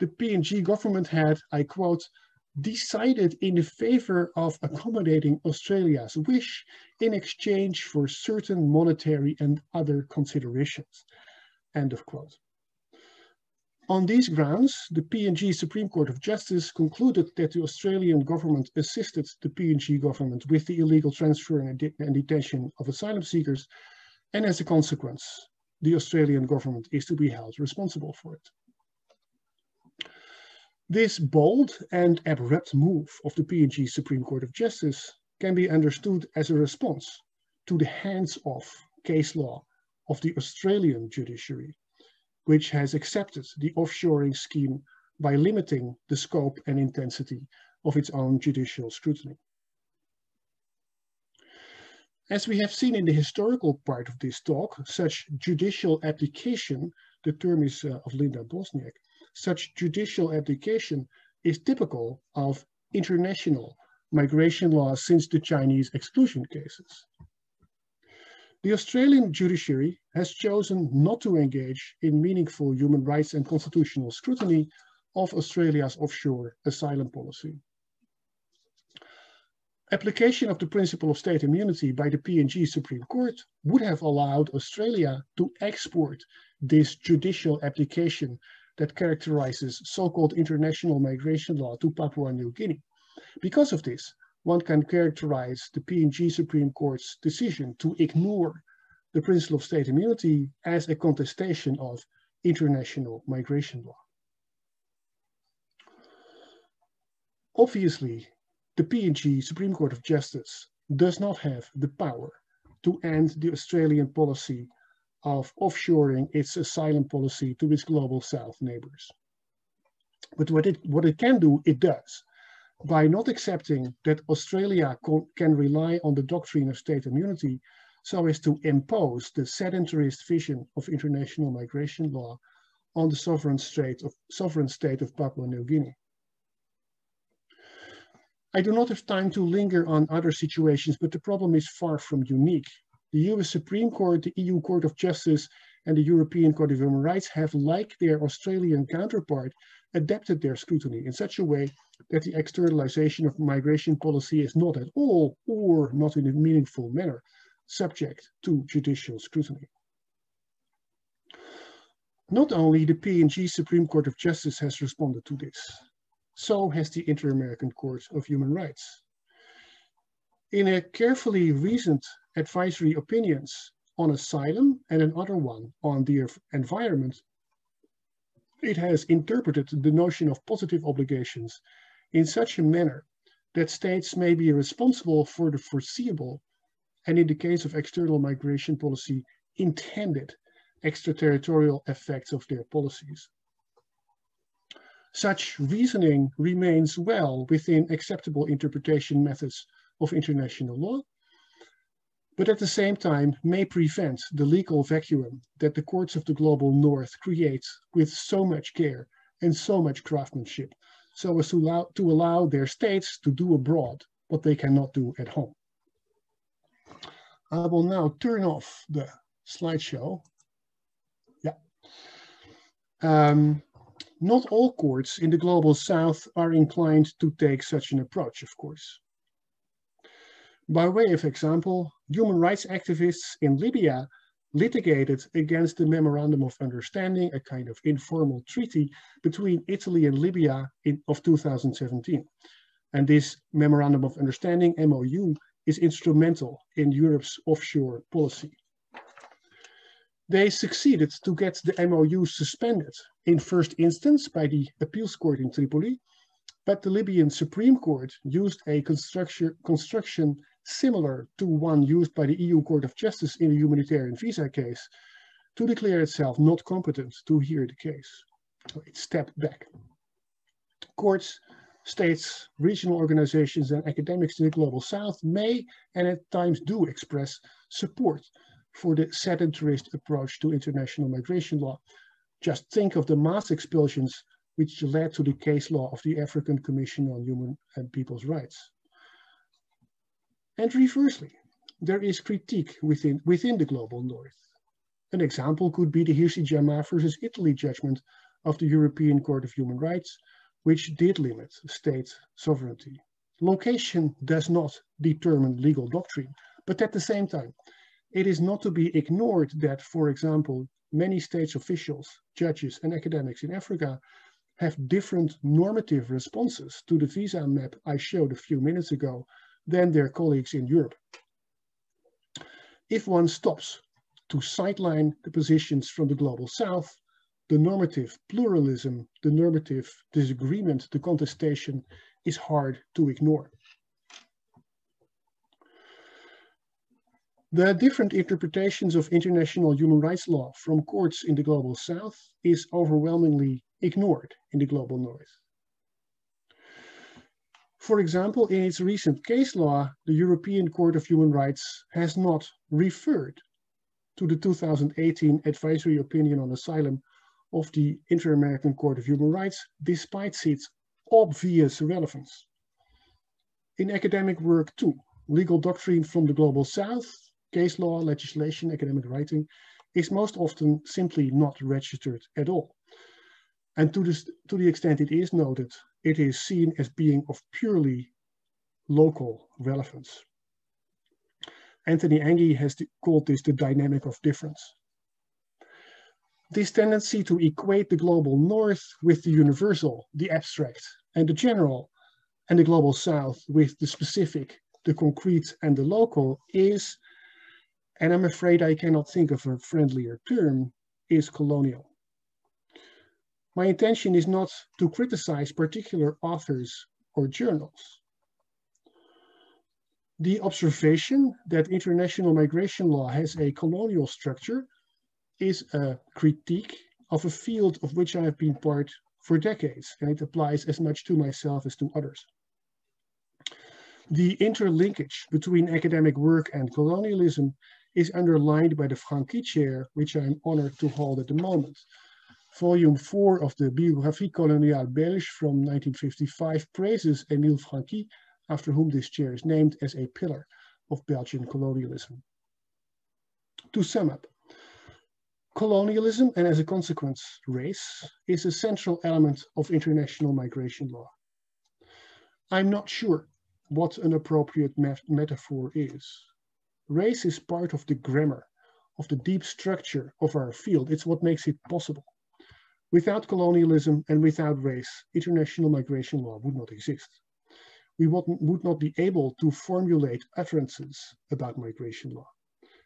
the PNG government had, I quote, decided in favor of accommodating Australia's wish in exchange for certain monetary and other considerations. End of quote. On these grounds, the PNG Supreme Court of Justice concluded that the Australian government assisted the PNG government with the illegal transfer and, and detention of asylum seekers, and as a consequence, the Australian government is to be held responsible for it. This bold and abrupt move of the PNG Supreme Court of Justice can be understood as a response to the hands-off case law of the Australian judiciary, which has accepted the offshoring scheme by limiting the scope and intensity of its own judicial scrutiny. As we have seen in the historical part of this talk, such judicial abdication, the term is uh, of Linda Bosniak, such judicial abdication is typical of international migration law since the Chinese exclusion cases. The Australian judiciary has chosen not to engage in meaningful human rights and constitutional scrutiny of Australia's offshore asylum policy. Application of the principle of state immunity by the PNG Supreme Court would have allowed Australia to export this judicial abdication that characterizes so-called international migration law to Papua New Guinea. Because of this, one can characterize the PNG Supreme Court's decision to ignore the principle of state immunity as a contestation of international migration law. Obviously, the PNG Supreme Court of Justice does not have the power to end the Australian policy of offshoring its asylum policy to its global south neighbors. But what it, what it can do, it does. By not accepting that Australia can rely on the doctrine of state immunity so as to impose the sedentarist vision of international migration law on the sovereign state of, sovereign state of Papua New Guinea. I do not have time to linger on other situations, but the problem is far from unique. The US Supreme Court, the EU Court of Justice, and the European Court of Human Rights have, like their Australian counterpart, adapted their scrutiny in such a way that the externalization of migration policy is not at all, or not in a meaningful manner, subject to judicial scrutiny. Not only the PNG Supreme Court of Justice has responded to this, so has the Inter-American Court of Human Rights. In a carefully reasoned advisory opinions on asylum and another one on the environment, it has interpreted the notion of positive obligations in such a manner that states may be responsible for the foreseeable and in the case of external migration policy, intended extraterritorial effects of their policies. Such reasoning remains well within acceptable interpretation methods of international law, but at the same time may prevent the legal vacuum that the courts of the global north create with so much care and so much craftsmanship, so as to allow, to allow their states to do abroad what they cannot do at home. I will now turn off the slideshow. Yeah. Um, not all courts in the global south are inclined to take such an approach, of course. By way of example, human rights activists in Libya litigated against the Memorandum of Understanding, a kind of informal treaty between Italy and Libya in, of 2017. And this Memorandum of Understanding, MOU, is instrumental in Europe's offshore policy. They succeeded to get the MOU suspended in first instance by the appeals court in Tripoli, but the Libyan Supreme Court used a construction, construction similar to one used by the EU Court of Justice in the humanitarian visa case to declare itself not competent to hear the case. So it stepped back. Courts states, regional organizations, and academics in the global south may and at times do express support for the sedentarist approach to international migration law. Just think of the mass expulsions which led to the case law of the African Commission on Human and People's Rights. And reversely, there is critique within, within the global north. An example could be the Hirsi Jamaa versus Italy judgment of the European Court of Human Rights, which did limit state sovereignty. Location does not determine legal doctrine, but at the same time, it is not to be ignored that, for example, many states officials, judges, and academics in Africa have different normative responses to the visa map I showed a few minutes ago than their colleagues in Europe. If one stops to sideline the positions from the global south, the normative pluralism, the normative disagreement, the contestation is hard to ignore. The different interpretations of international human rights law from courts in the global south is overwhelmingly ignored in the global north. For example, in its recent case law, the European Court of Human Rights has not referred to the 2018 advisory opinion on asylum of the Inter-American Court of Human Rights, despite its obvious relevance. In academic work too, legal doctrine from the global south, case law, legislation, academic writing, is most often simply not registered at all. And to, this, to the extent it is noted, it is seen as being of purely local relevance. Anthony Anghie has called this the dynamic of difference. This tendency to equate the global north with the universal, the abstract, and the general, and the global south with the specific, the concrete, and the local is, and I'm afraid I cannot think of a friendlier term, is colonial. My intention is not to criticize particular authors or journals. The observation that international migration law has a colonial structure is a critique of a field of which I have been part for decades, and it applies as much to myself as to others. The interlinkage between academic work and colonialism is underlined by the Francqui Chair, which I'm honored to hold at the moment. Volume 4 of the Biographie coloniale belge from 1955 praises Emile Francqui, after whom this chair is named, as a pillar of Belgian colonialism. To sum up, colonialism and as a consequence, race is a central element of international migration law. I'm not sure what an appropriate metaphor is. Race is part of the grammar, of the deep structure of our field. It's what makes it possible. Without colonialism and without race, international migration law would not exist. We would, would not be able to formulate utterances about migration law.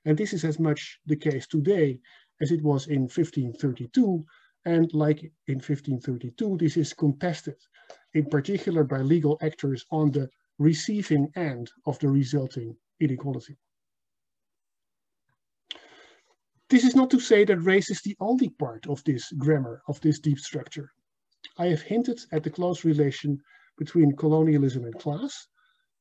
And this is as much the case today as it was in 1532. And like in 1532, this is contested, in particular by legal actors on the receiving end of the resulting inequality. This is not to say that race is the only part of this grammar, of this deep structure. I have hinted at the close relation between colonialism and class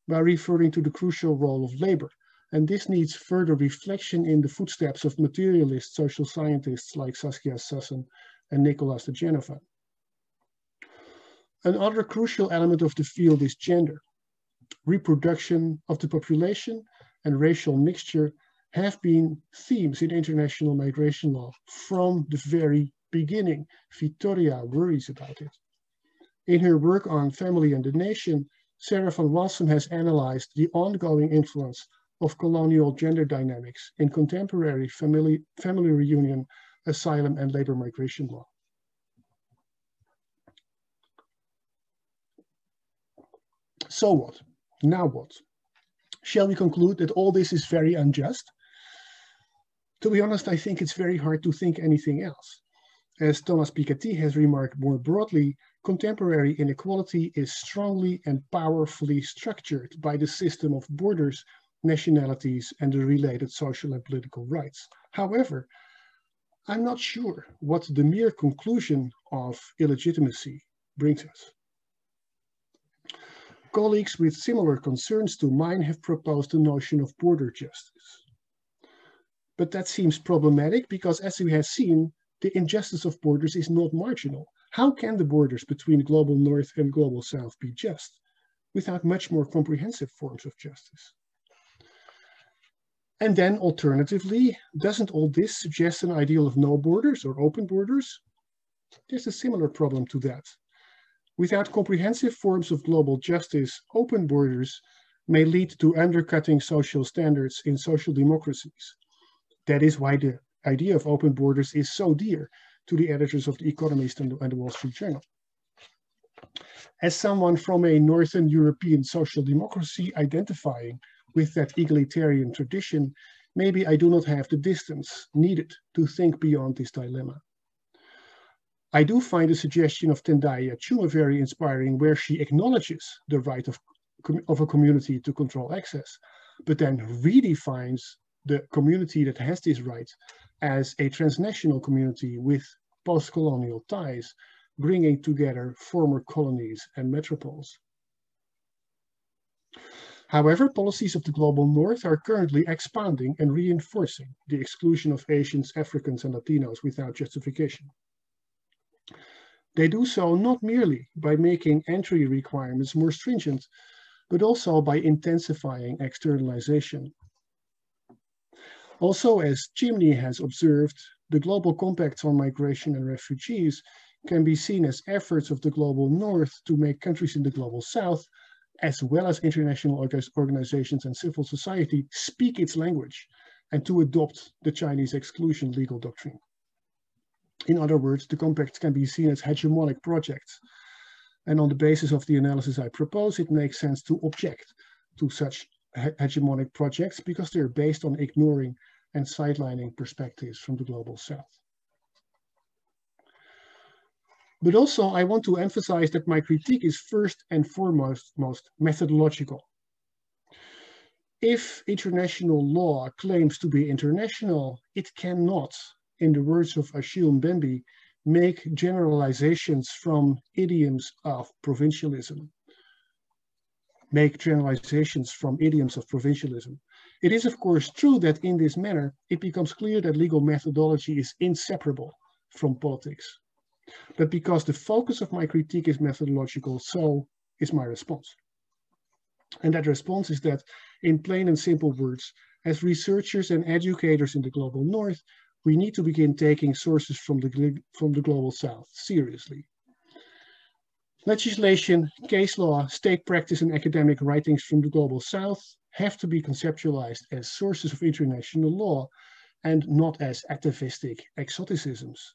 by referring to the crucial role of labor. And this needs further reflection in the footsteps of materialist social scientists like Saskia Sassen and Nicholas De Genova. Another crucial element of the field is gender. Reproduction of the population and racial mixture have been themes in international migration law from the very beginning. Vitoria worries about it. In her work on family and the nation, Sarah van Walsum has analyzed the ongoing influence of colonial gender dynamics in contemporary family, family reunion, asylum, and labor migration law. So what? Now what? Shall we conclude that all this is very unjust? To be honest, I think it's very hard to think anything else. As Thomas Piketty has remarked more broadly, contemporary inequality is strongly and powerfully structured by the system of borders, nationalities, and the related social and political rights. However, I'm not sure what the mere conclusion of illegitimacy brings us. Colleagues with similar concerns to mine have proposed the notion of border justice. But that seems problematic because as we have seen, the injustice of borders is not marginal. How can the borders between global north and global south be just without much more comprehensive forms of justice? And then alternatively, doesn't all this suggest an ideal of no borders or open borders? There's a similar problem to that. Without comprehensive forms of global justice, open borders may lead to undercutting social standards in social democracies that is why the idea of open borders is so dear to the editors of The Economist and the, and the Wall Street Journal. As someone from a Northern European social democracy identifying with that egalitarian tradition, maybe I do not have the distance needed to think beyond this dilemma. I do find the suggestion of Tendayi Achiume very inspiring, where she acknowledges the right of, of a community to control access, but then redefines the community that has this right as a transnational community with post-colonial ties bringing together former colonies and metropoles. However, policies of the global north are currently expanding and reinforcing the exclusion of Asians, Africans, and Latinos without justification. They do so not merely by making entry requirements more stringent, but also by intensifying externalization. Also, as Chimni has observed, the global compacts on migration and refugees can be seen as efforts of the global north to make countries in the global south as well as international organizations and civil society, speak its language and to adopt the Chinese exclusion legal doctrine. In other words, the compacts can be seen as hegemonic projects. And on the basis of the analysis I propose, it makes sense to object to such hegemonic projects because they're based on ignoring and sidelining perspectives from the global south. But also, I want to emphasize that my critique is first and foremost most methodological. If international law claims to be international, it cannot, in the words of Achille Mbembe, make generalizations from idioms of provincialism. Make generalizations from idioms of provincialism. It is, of course, true that in this manner, it becomes clear that legal methodology is inseparable from politics. But because the focus of my critique is methodological, so is my response. And that response is that, in plain and simple words, as researchers and educators in the global north, we need to begin taking sources from the, from the global south seriously. Legislation, case law, state practice, and academic writings from the global south have to be conceptualized as sources of international law and not as activistic exoticisms.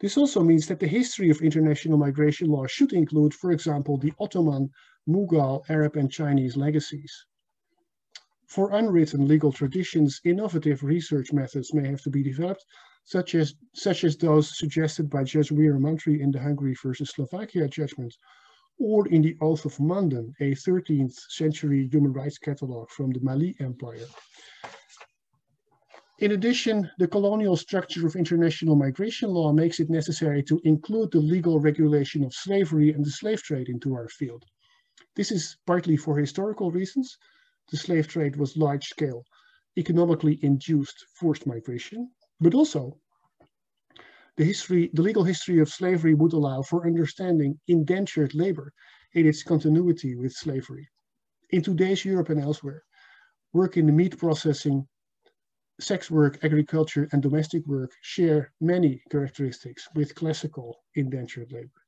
This also means that the history of international migration law should include, for example, the Ottoman, Mughal, Arab, and Chinese legacies. For unwritten legal traditions, innovative research methods may have to be developed, such as, such as those suggested by Judge Weeramantry in the Hungary versus Slovakia judgment, or in the Oath of Manden, a 13th century human rights catalog from the Mali Empire. In addition, the colonial structure of international migration law makes it necessary to include the legal regulation of slavery and the slave trade into our field. This is partly for historical reasons. The slave trade was large-scale, economically induced forced migration, but also the history, the legal history of slavery would allow for understanding indentured labor in its continuity with slavery. In today's Europe and elsewhere, work in the meat processing, sex work, agriculture, and domestic work share many characteristics with classical indentured labor.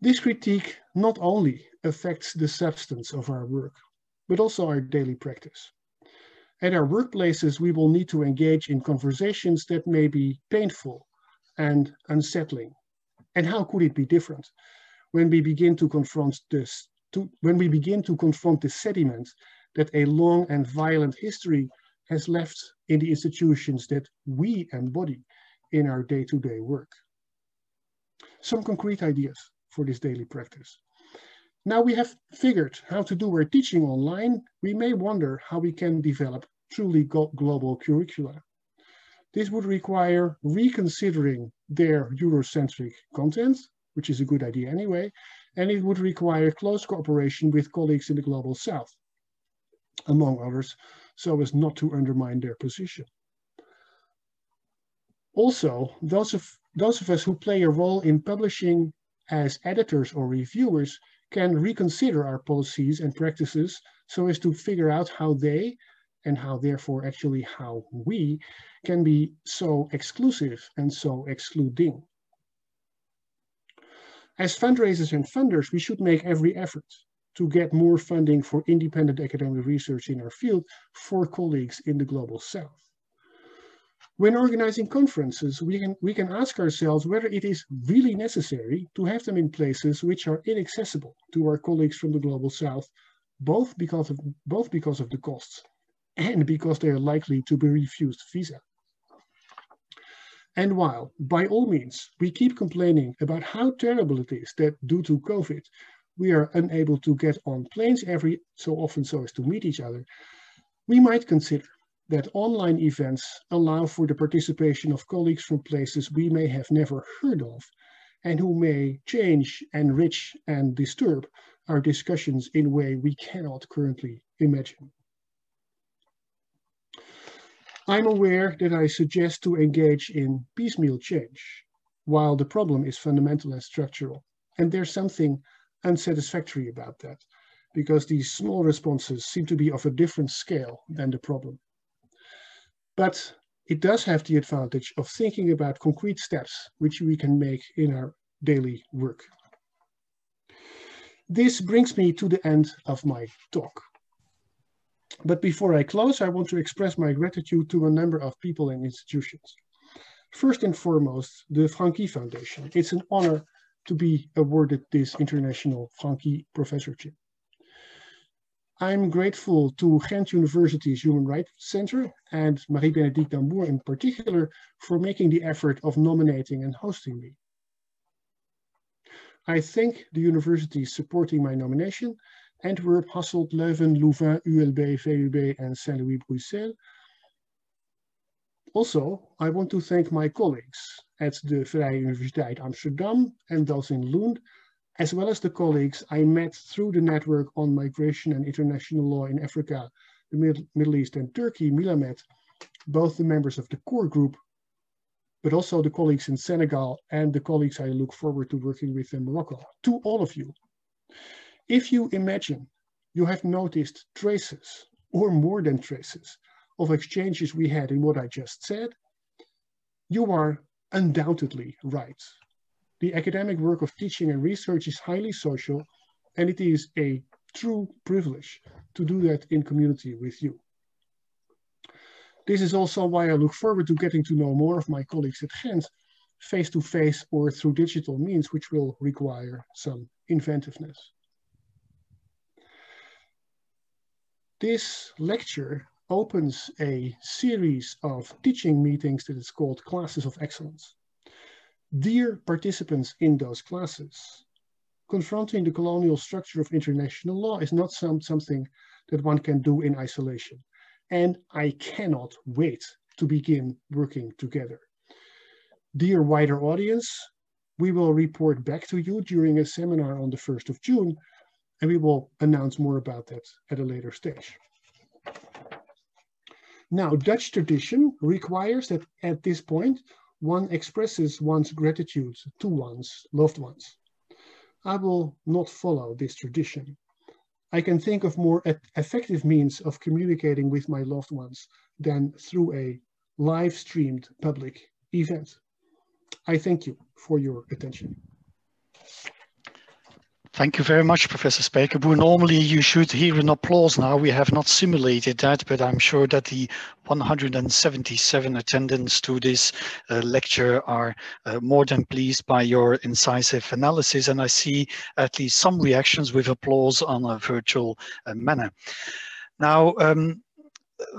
This critique not only affects the substance of our work, but also our daily practice. At our workplaces, we will need to engage in conversations that may be painful and unsettling. And how could it be different when we begin to confront this, to, when we begin to confront the sediment that a long and violent history has left in the institutions that we embody in our day-to-day -day work. Some concrete ideas for this daily practice. Now we have figured how to do our teaching online, we may wonder how we can develop truly global curricula. This would require reconsidering their Eurocentric content, which is a good idea anyway, and it would require close cooperation with colleagues in the Global South among others, so as not to undermine their position. Also, those of, those of us who play a role in publishing as editors or reviewers can reconsider our policies and practices so as to figure out how they, and how therefore actually how we, can be so exclusive and so excluding. As fundraisers and funders, we should make every effort to get more funding for independent academic research in our field for colleagues in the Global South. When organizing conferences, we can, we can ask ourselves whether it is really necessary to have them in places which are inaccessible to our colleagues from the Global South, both because of, both because of the costs and because they are likely to be refused visa. And while, by all means, we keep complaining about how terrible it is that due to COVID, we are unable to get on planes every so often so as to meet each other, we might consider that online events allow for the participation of colleagues from places we may have never heard of and who may change, enrich, and disturb our discussions in a way we cannot currently imagine. I'm aware that I suggest to engage in piecemeal change, while the problem is fundamental and structural. And there's something unsatisfactory about that, because these small responses seem to be of a different scale than the problem. But it does have the advantage of thinking about concrete steps which we can make in our daily work. This brings me to the end of my talk. But before I close, I want to express my gratitude to a number of people and institutions. First and foremost, the Francqui Foundation. It's an honor to be awarded this international Francqui professorship. I'm grateful to Ghent University's Human Rights Center and Marie-Bénédicte Dembour in particular for making the effort of nominating and hosting me. I thank the universities supporting my nomination, Antwerp, Hasselt, Leuven, Louvain, ULB, VUB, and Saint-Louis Bruxelles. Also, I want to thank my colleagues at the Vrije Universiteit Amsterdam and those in Lund as well as the colleagues I met through the network on migration and international law in Africa, the Mid Middle East and Turkey, Milamet, both the members of the core group, but also the colleagues in Senegal and the colleagues I look forward to working with in Morocco. To all of you, if you imagine you have noticed traces or more than traces of exchanges we had in what I just said, you are undoubtedly right. The academic work of teaching and research is highly social, and it is a true privilege to do that in community with you. This is also why I look forward to getting to know more of my colleagues at Ghent, face-to-face -face or through digital means, which will require some inventiveness. This lecture opens a series of teaching meetings that is called Classes of Excellence. Dear participants in those classes, confronting the colonial structure of international law is not some, something that one can do in isolation. And I cannot wait to begin working together. Dear wider audience, we will report back to you during a seminar on the 1st of June, and we will announce more about that at a later stage. Now, Dutch tradition requires that at this point, one expresses one's gratitude to one's loved ones. I will not follow this tradition. I can think of more effective means of communicating with my loved ones than through a live streamed public event. I thank you for your attention. Thank you very much, Professor Spijkerboer. Normally you should hear an applause now. We have not simulated that, but I'm sure that the 177 attendants to this uh, lecture are uh, more than pleased by your incisive analysis. And I see at least some reactions with applause on a virtual uh, manner. Now, um,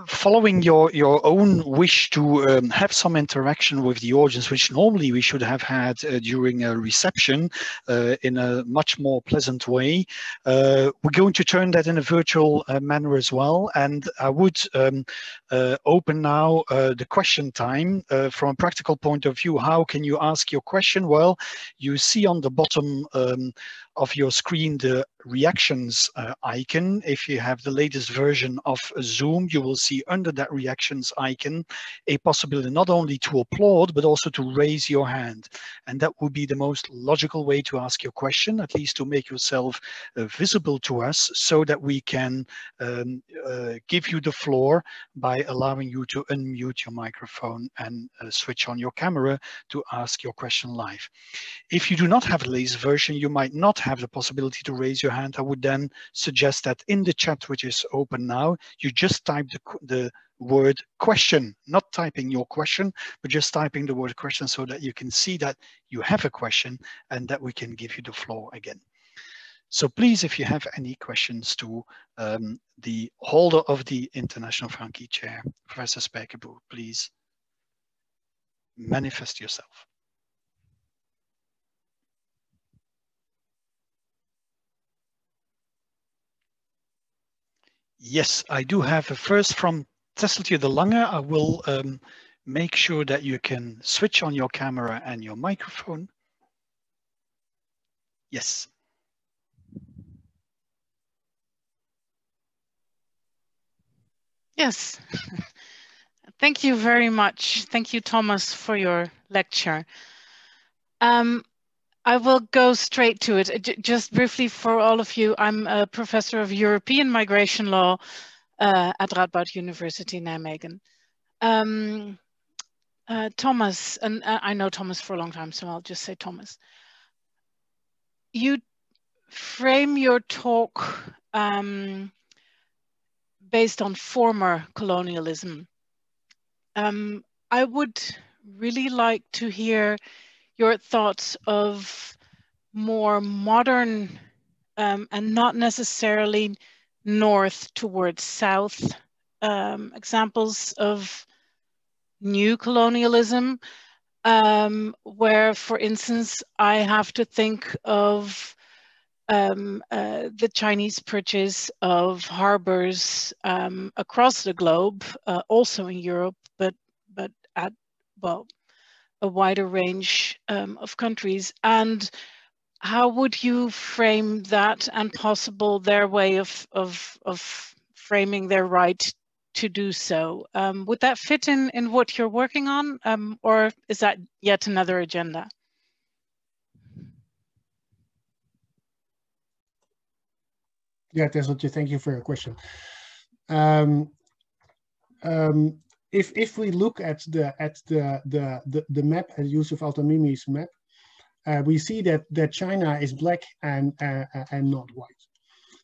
following your your own wish to um, have some interaction with the audience, which normally we should have had uh, during a reception uh, in a much more pleasant way, uh, we're going to turn that in a virtual uh, manner as well. And I would um, uh, open now uh, the question time from a practical point of view. How can you ask your question? Well, you see on the bottom um, of your screen the reactions uh, icon. If you have the latest version of Zoom, you will see under that reactions icon a possibility not only to applaud, but also to raise your hand. And that would be the most logical way to ask your question, at least to make yourself uh, visible to us so that we can um, uh, give you the floor by allowing you to unmute your microphone and uh, switch on your camera to ask your question live. If you do not have a latest version, you might not have the possibility to raise your hand, I would then suggest that in the chat, which is open now, you just type the, the word question, not typing your question, but just typing the word question so that you can see that you have a question and that we can give you the floor again. So please, if you have any questions to um, the holder of the International Francqui Chair, Professor Spijkerboer, please manifest yourself. Yes, I do have a first from Tesseltje de Lange, I will um, make sure that you can switch on your camera and your microphone. Yes. Yes. Thank you very much. Thank you, Thomas, for your lecture. Um, I will go straight to it. Just briefly for all of you, I'm a professor of European migration law uh, at Radboud University Nijmegen. Um, uh, Thomas, and uh, I know Thomas for a long time, so I'll just say Thomas. You frame your talk um, based on former colonialism. Um, I would really like to hear your thoughts of more modern um, and not necessarily north towards south um, examples of new colonialism, um, where, for instance, I have to think of um, uh, the Chinese purchase of harbors um, across the globe, uh, also in Europe, but but at well a wider range um, of countries. And how would you frame that and possible their way of of, of framing their right to do so? Um, would that fit in in what you're working on, um, or is that yet another agenda? Yeah, Tesseltje, thank you for your question. Um, um, if if we look at the at the the the, the map at Yusuf Al-Tamimi's map, uh, we see that that China is black and uh, and not white.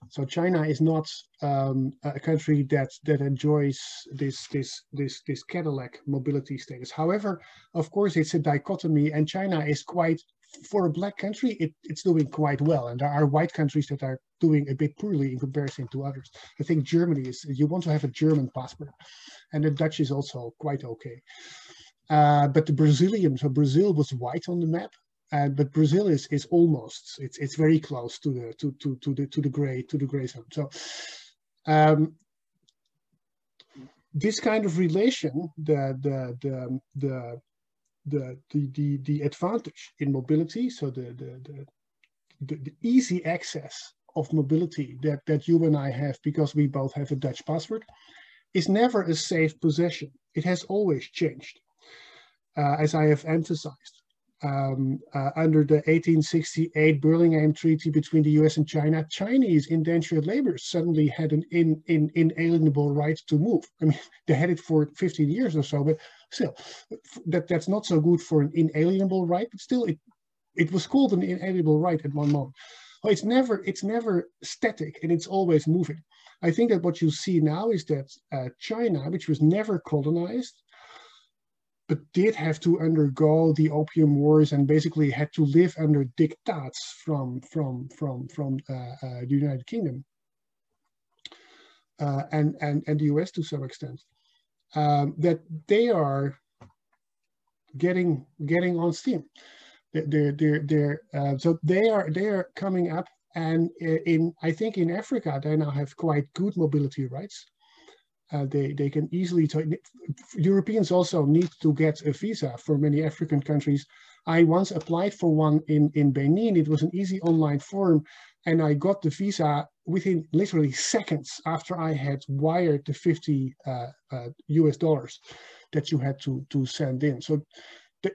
So China is not um, a country that that enjoys this this this this Cadillac mobility status. However, of course, it's a dichotomy, and China is quite for a black country, it, it's doing quite well. And there are white countries that are doing a bit poorly in comparison to others. I think Germany is, you want to have a German passport. And the Dutch is also quite okay. Uh, but the Brazilian, so Brazil was white on the map. Uh, but Brazil is is almost it's it's very close to the to to to the to the gray to the gray zone. So um, this kind of relation, the the the the the, the, the, the advantage in mobility, so the, the, the, the, easy access of mobility that, that you and I have because we both have a Dutch passport is never a safe possession. It has always changed, uh, as I have emphasized. Um, uh, under the 1868 Burlingame Treaty between the US and China, Chinese indentured laborers suddenly had an in, in, inalienable right to move. I mean, they had it for 15 years or so, but still, that, that's not so good for an inalienable right, but still it, it was called an inalienable right at one moment. Well, it's never it's never static and it's always moving. I think that what you see now is that uh, China, which was never colonized, but did have to undergo the opium wars and basically had to live under diktats from from from from uh, uh, the United Kingdom uh, and and and the US to some extent um, that they are getting getting on steam. They're they're they're uh, so they are they are coming up, and in I think in Africa they now have quite good mobility rights. Uh, they they can easily t- Europeans also need to get a visa for many African countries. I once applied for one in in Benin. It was an easy online form, and I got the visa within literally seconds after I had wired the 50 uh, uh, US dollars that you had to, to send in. So th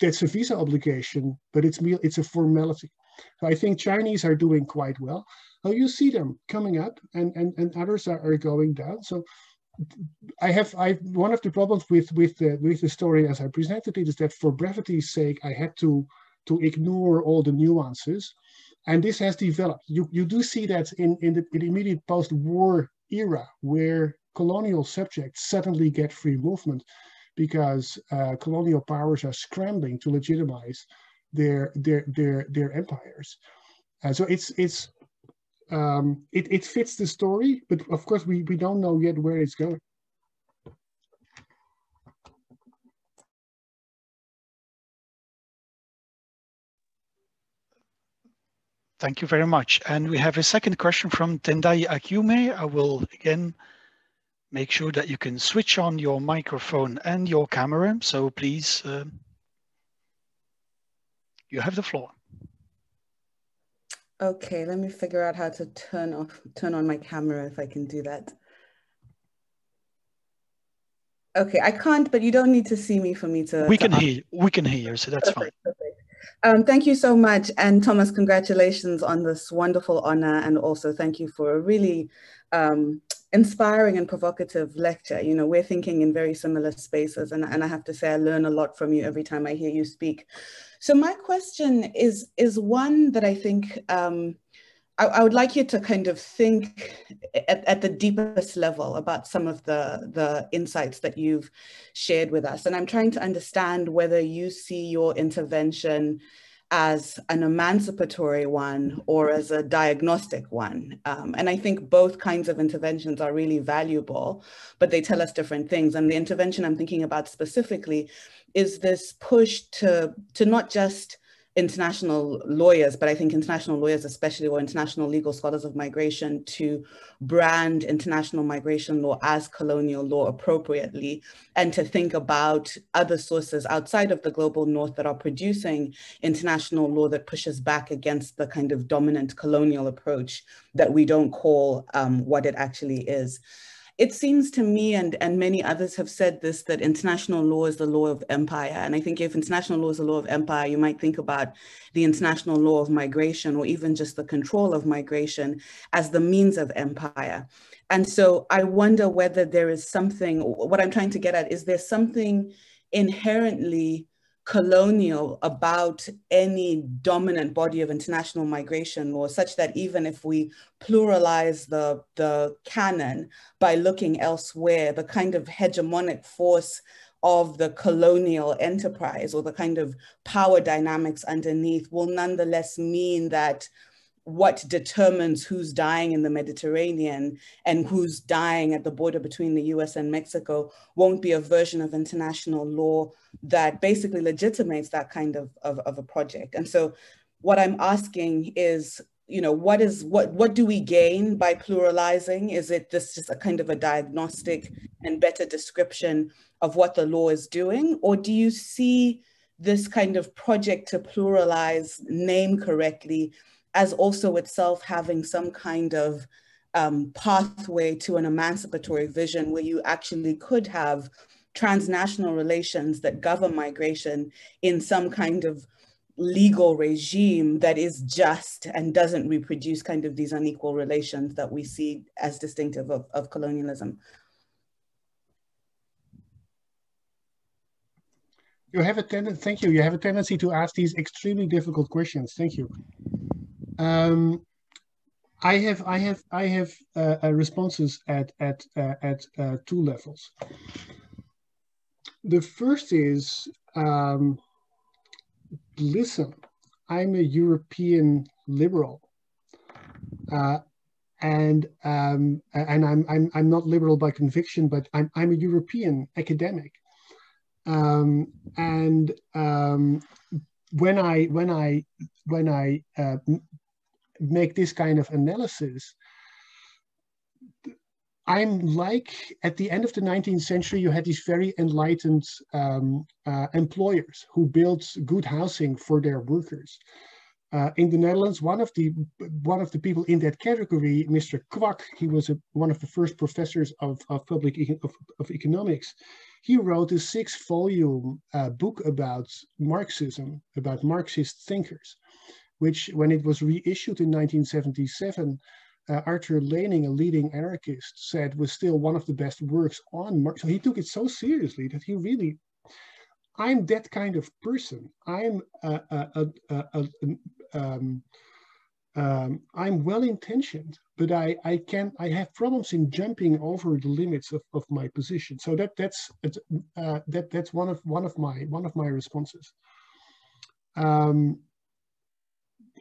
that's a visa obligation, but it's it's a formality. So I think Chinese are doing quite well. Now you see them coming up and, and, and others are, are going down. So I have I one of the problems with with the with the story as I presented it is that for brevity's sake I had to to ignore all the nuances and this has developed. You, you do see that in, in the, in the immediate post-war era where colonial subjects suddenly get free movement because uh, colonial powers are scrambling to legitimize their their their their empires. Uh, so it's it's um, it, it fits the story, but of course we, we don't know yet where it's going. Thank you very much. And we have a second question from Tendayi Achiume. I will again make sure that you can switch on your microphone and your camera. So please, um, you have the floor. Okay, let me figure out how to turn off, turn on my camera if I can do that. Okay, I can't, but you don't need to see me for me to. We to can ask. hear, we can hear you, so that's fine. Um, thank you so much. And Thomas, congratulations on this wonderful honor. And also thank you for a really um, inspiring and provocative lecture. You know, we're thinking in very similar spaces. And, and I have to say, I learn a lot from you every time I hear you speak. So my question is, is one that I think um, I, I, would like you to kind of think at, at, the deepest level about some of the, the insights that you've shared with us. And I'm trying to understand whether you see your intervention as an emancipatory one or as a diagnostic one. Um, and I think both kinds of interventions are really valuable, but they tell us different things. And the intervention I'm thinking about specifically is this push to, to not just international lawyers, but I think international lawyers, especially or international legal scholars of migration, to brand international migration law as colonial law appropriately, and to think about other sources outside of the global north that are producing international law that pushes back against the kind of dominant colonial approach that we don't call um, what it actually is it seems to me, and, and many others have said this, that international law is the law of empire. And I think if international law is the law of empire, you might think about the international law of migration or even just the control of migration as the means of empire. And so I wonder whether there is something, what I'm trying to get at, is there something inherently colonial about any dominant body of international migration law, such that even if we pluralize the, the canon by looking elsewhere, the kind of hegemonic force of the colonial enterprise or the kind of power dynamics underneath will nonetheless mean that what determines who's dying in the Mediterranean and who's dying at the border between the US and Mexico won't be a version of international law that basically legitimates that kind of, of, of a project. And so what I'm asking is, you know, what is what what do we gain by pluralizing? Is it this just a kind of a diagnostic and better description of what the law is doing? Or do you see this kind of project to pluralize, name correctly, as also itself having some kind of um, pathway to an emancipatory vision where you actually could have transnational relations that govern migration in some kind of legal regime that is just and doesn't reproduce kind of these unequal relations that we see as distinctive of, of colonialism. You have a tendency, thank you. You have a tendency to ask these extremely difficult questions. Thank you. Um, I have I have I have uh, uh, responses at at uh, at uh, two levels. The first is um, listen. I'm a European liberal, uh, and um, and I'm I'm I'm not liberal by conviction, but I'm I'm a European academic, um, and um, when I when I when I uh, make this kind of analysis, I'm like at the end of the 19th century, you had these very enlightened um, uh, employers who built good housing for their workers. Uh, in the Netherlands, one of the one of the people in that category, Mr. Quack, he was a, one of the first professors of, of public of, of, economics. He wrote a six-volume uh, book about Marxism, about Marxist thinkers which when it was reissued in 1977, uh, Arthur Lehning, a leading anarchist, said was still one of the best works on Marx. So he took it so seriously that he really, I'm that kind of person. I'm a, a, a, um, um, I'm well intentioned, but I, I can I have problems in jumping over the limits of, of my position. So that that's uh, that that's one of one of my one of my responses. Um,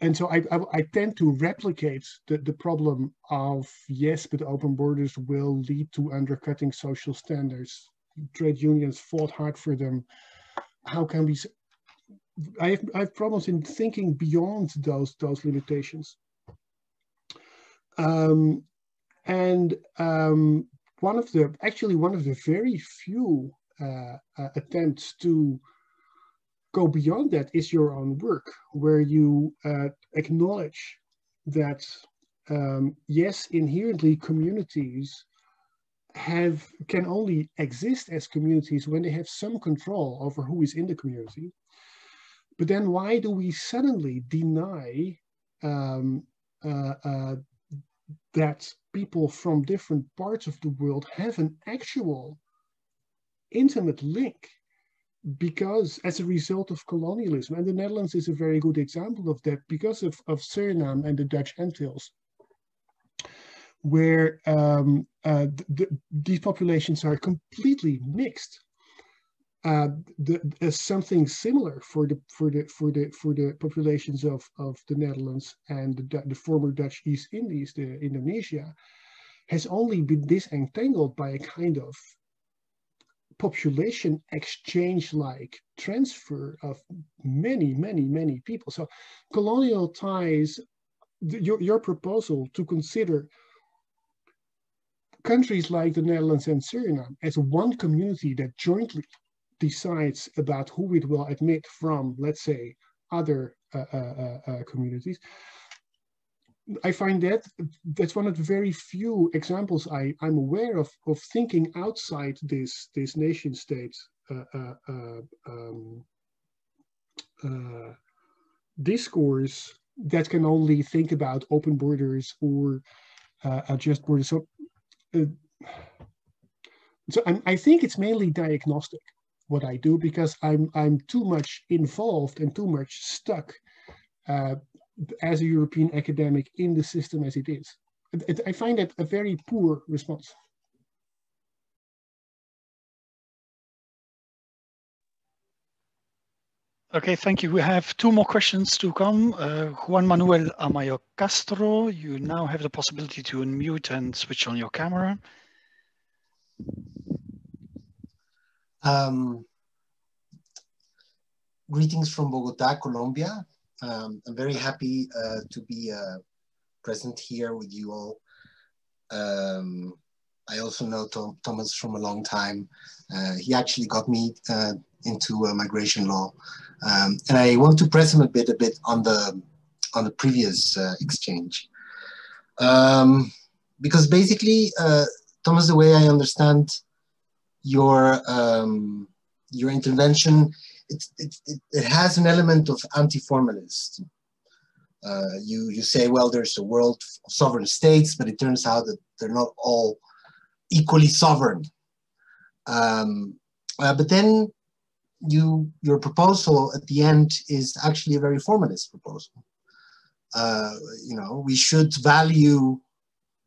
and so I, I, I, tend to replicate the, the problem of yes, but open borders will lead to undercutting social standards. Trade unions fought hard for them. How can we? I have, I have problems in thinking beyond those those limitations. Um, and um, one of the, actually one of the very few uh, uh, attempts to go beyond that is your own work, where you uh, acknowledge that, um, yes, inherently communities have can only exist as communities when they have some control over who is in the community. But then why do we suddenly deny um, uh, uh, that people from different parts of the world have an actual intimate link because as a result of colonialism, and the Netherlands is a very good example of that because of, of Suriname and the Dutch Antilles, where um, uh, the, these populations are completely mixed. Uh, the, uh, something similar for the for the for the for the populations of of the Netherlands and the, the former Dutch East Indies, the Indonesia, has only been disentangled by a kind of population exchange like transfer of many, many, many people. So colonial ties, your, your proposal to consider countries like the Netherlands and Suriname as one community that jointly decides about who it will admit from, let's say, other uh, uh, uh, uh communities, I find that that's one of the very few examples I, I'm aware of of thinking outside this this nation state uh, uh, uh, um, uh, discourse that can only think about open borders or uh, just borders. So, uh, so I'm, I think it's mainly diagnostic what I do because I'm I'm too much involved and too much stuck uh, as a European academic in the system as it is. It, it, I find that a very poor response. Okay, thank you. We have two more questions to come. Uh, Juan Manuel Amaya Castro, you now have the possibility to unmute and switch on your camera. Um, greetings from Bogota, Colombia. Um, I'm very happy uh, to be uh, present here with you all. Um, I also know Tom, Thomas from a long time. Uh, he actually got me uh, into uh, migration law, um, and I want to press him a bit, a bit on the on the previous uh, exchange, um, because basically, Thomas, the way I understand your um, your intervention it, it, it, has an element of anti-formalist. Uh, you, you say, well, there's a world of sovereign states, but it turns out that they're not all equally sovereign. Um, uh, but then you, your proposal at the end is actually a very formalist proposal. Uh, you know, we should value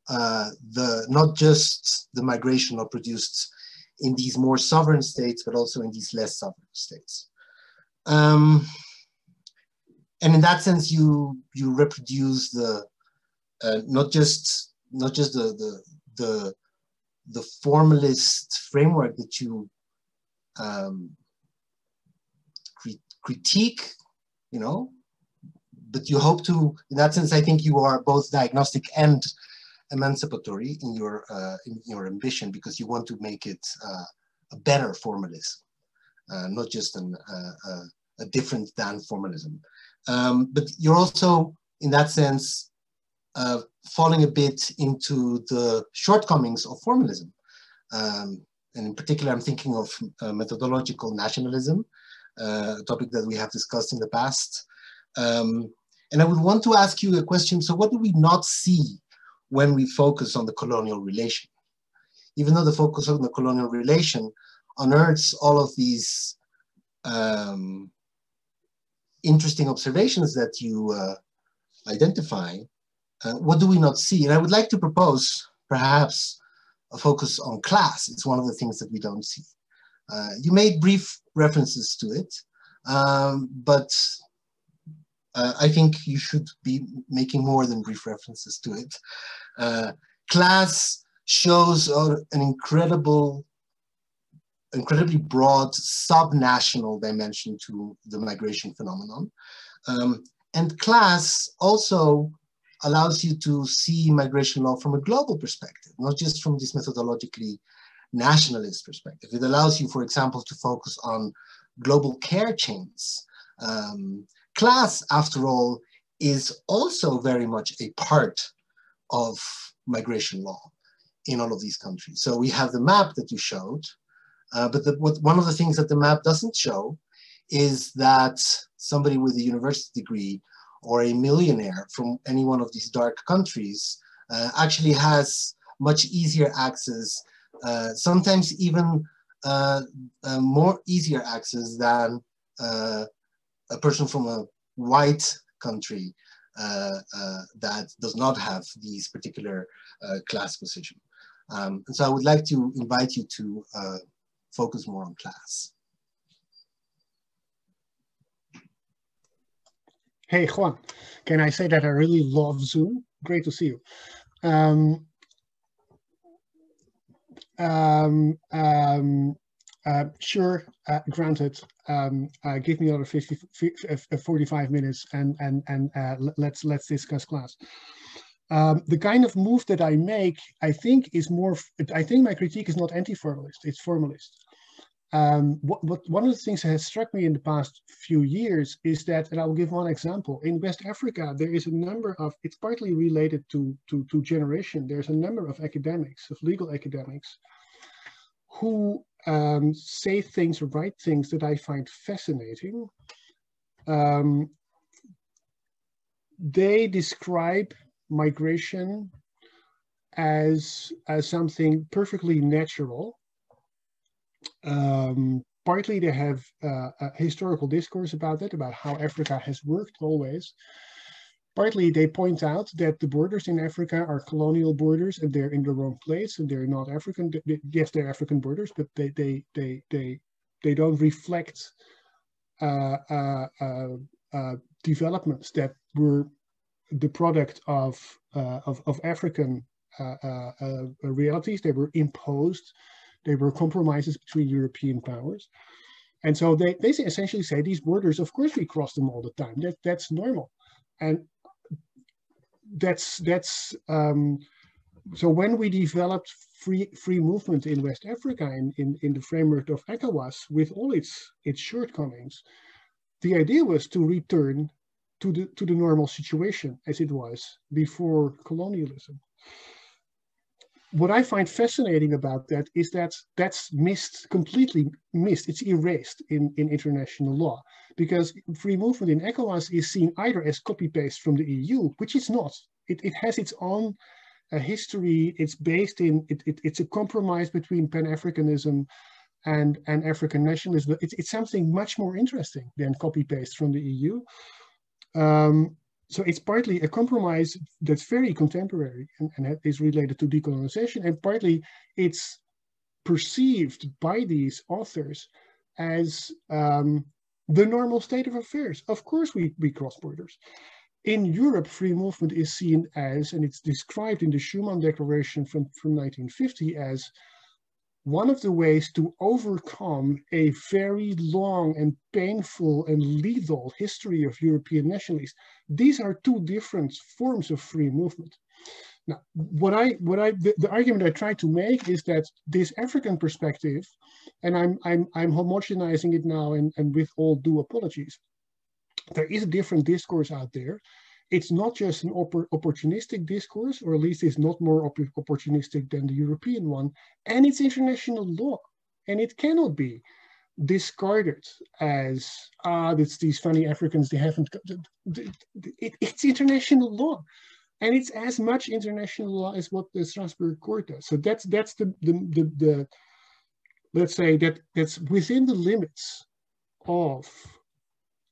uh, the not just the migration law produced in these more sovereign states, but also in these less sovereign states. Um, and in that sense, you you reproduce the uh, not just not just the the the the formalist framework that you um, crit critique, you know, but you hope to, in that sense, I think you are both diagnostic and emancipatory in your uh, in your ambition because you want to make it uh, a better formalism not just an, uh, uh, a different than formalism. Um, but you're also, in that sense, uh, falling a bit into the shortcomings of formalism. Um, and in particular, I'm thinking of uh, methodological nationalism, uh, a topic that we have discussed in the past. Um, and I would want to ask you a question. So what do we not see when we focus on the colonial relation? Even though the focus on the colonial relation unearths all of these um, interesting observations that you uh, identify, uh, what do we not see? And I would like to propose perhaps a focus on class. It's one of the things that we don't see. Uh, you made brief references to it, um, but uh, I think you should be making more than brief references to it. Uh, class shows an incredible incredibly broad sub-national dimension to the migration phenomenon. Um, and class also allows you to see migration law from a global perspective, not just from this methodologically nationalist perspective. It allows you, for example, to focus on global care chains. Um, class, after all, is also very much a part of migration law in all of these countries. So we have the map that you showed, uh, but the, what, one of the things that the map doesn't show is that somebody with a university degree or a millionaire from any one of these dark countries uh, actually has much easier access, uh, sometimes even uh, uh, more easier access than uh, a person from a white country that does not have these particular class position. Um, and so I would like to invite you to focus more on class. Hey, Juan, can I say that I really love Zoom? Great to see you. Um, um, um, uh, sure, uh, granted, um, uh, give me another 50, 50 uh, 45 minutes and, and, and uh, let's, let's discuss class. Um, the kind of move that I make, I think is more, I think my critique is not anti-formalist, it's formalist. Um, what, what, one of the things that has struck me in the past few years is that, and I will give one example, in West Africa, there is a number of, it's partly related to, to, to generation, there's a number of academics, of legal academics, who um, say things or write things that I find fascinating. Um, they describe migration as, as something perfectly natural um, partly they have uh, a historical discourse about it, about how Africa has worked always. Partly they point out that the borders in Africa are colonial borders and they're in the wrong place and they're not African. Yes, they're African borders, but they they they they they don't reflect uh, uh, uh, uh developments that were the product of uh, of, of African realities. They were imposed they were compromises between European powers. And so they, they essentially say these borders, of course we cross them all the time. That, that's normal. And that's, that's um, so when we developed free, free movement in West Africa in, in, in the framework of ECOWAS with all its, its shortcomings, the idea was to return to the, to the normal situation as it was before colonialism what I find fascinating about that is that that's missed, completely missed. It's erased in, in international law because free movement in ECOWAS is seen either as copy-paste from the EU, which it's not. It, it has its own uh, history. It's based in, it, it, it's a compromise between Pan-Africanism and, and African nationalism. It's, it's something much more interesting than copy-paste from the EU. Um, so it's partly a compromise that's very contemporary and, and is related to decolonization, and partly it's perceived by these authors as um, the normal state of affairs. Of course, we, we cross borders. In Europe, free movement is seen as, and it's described in the Schuman Declaration from, from 1950 as one of the ways to overcome a very long and painful and lethal history of European nationalism. These are two different forms of free movement. Now, what I, what I, the, the, argument I try to make is that this African perspective, and I'm, I'm, I'm homogenizing it now and, and with all due apologies, there is a different discourse out there it's not just an oppor opportunistic discourse, or at least it's not more opp opportunistic than the European one, and it's international law, and it cannot be discarded as ah, it's these funny Africans. They haven't. It, it's international law, and it's as much international law as what the Strasbourg Court does. So that's that's the the the, the let's say that that's within the limits of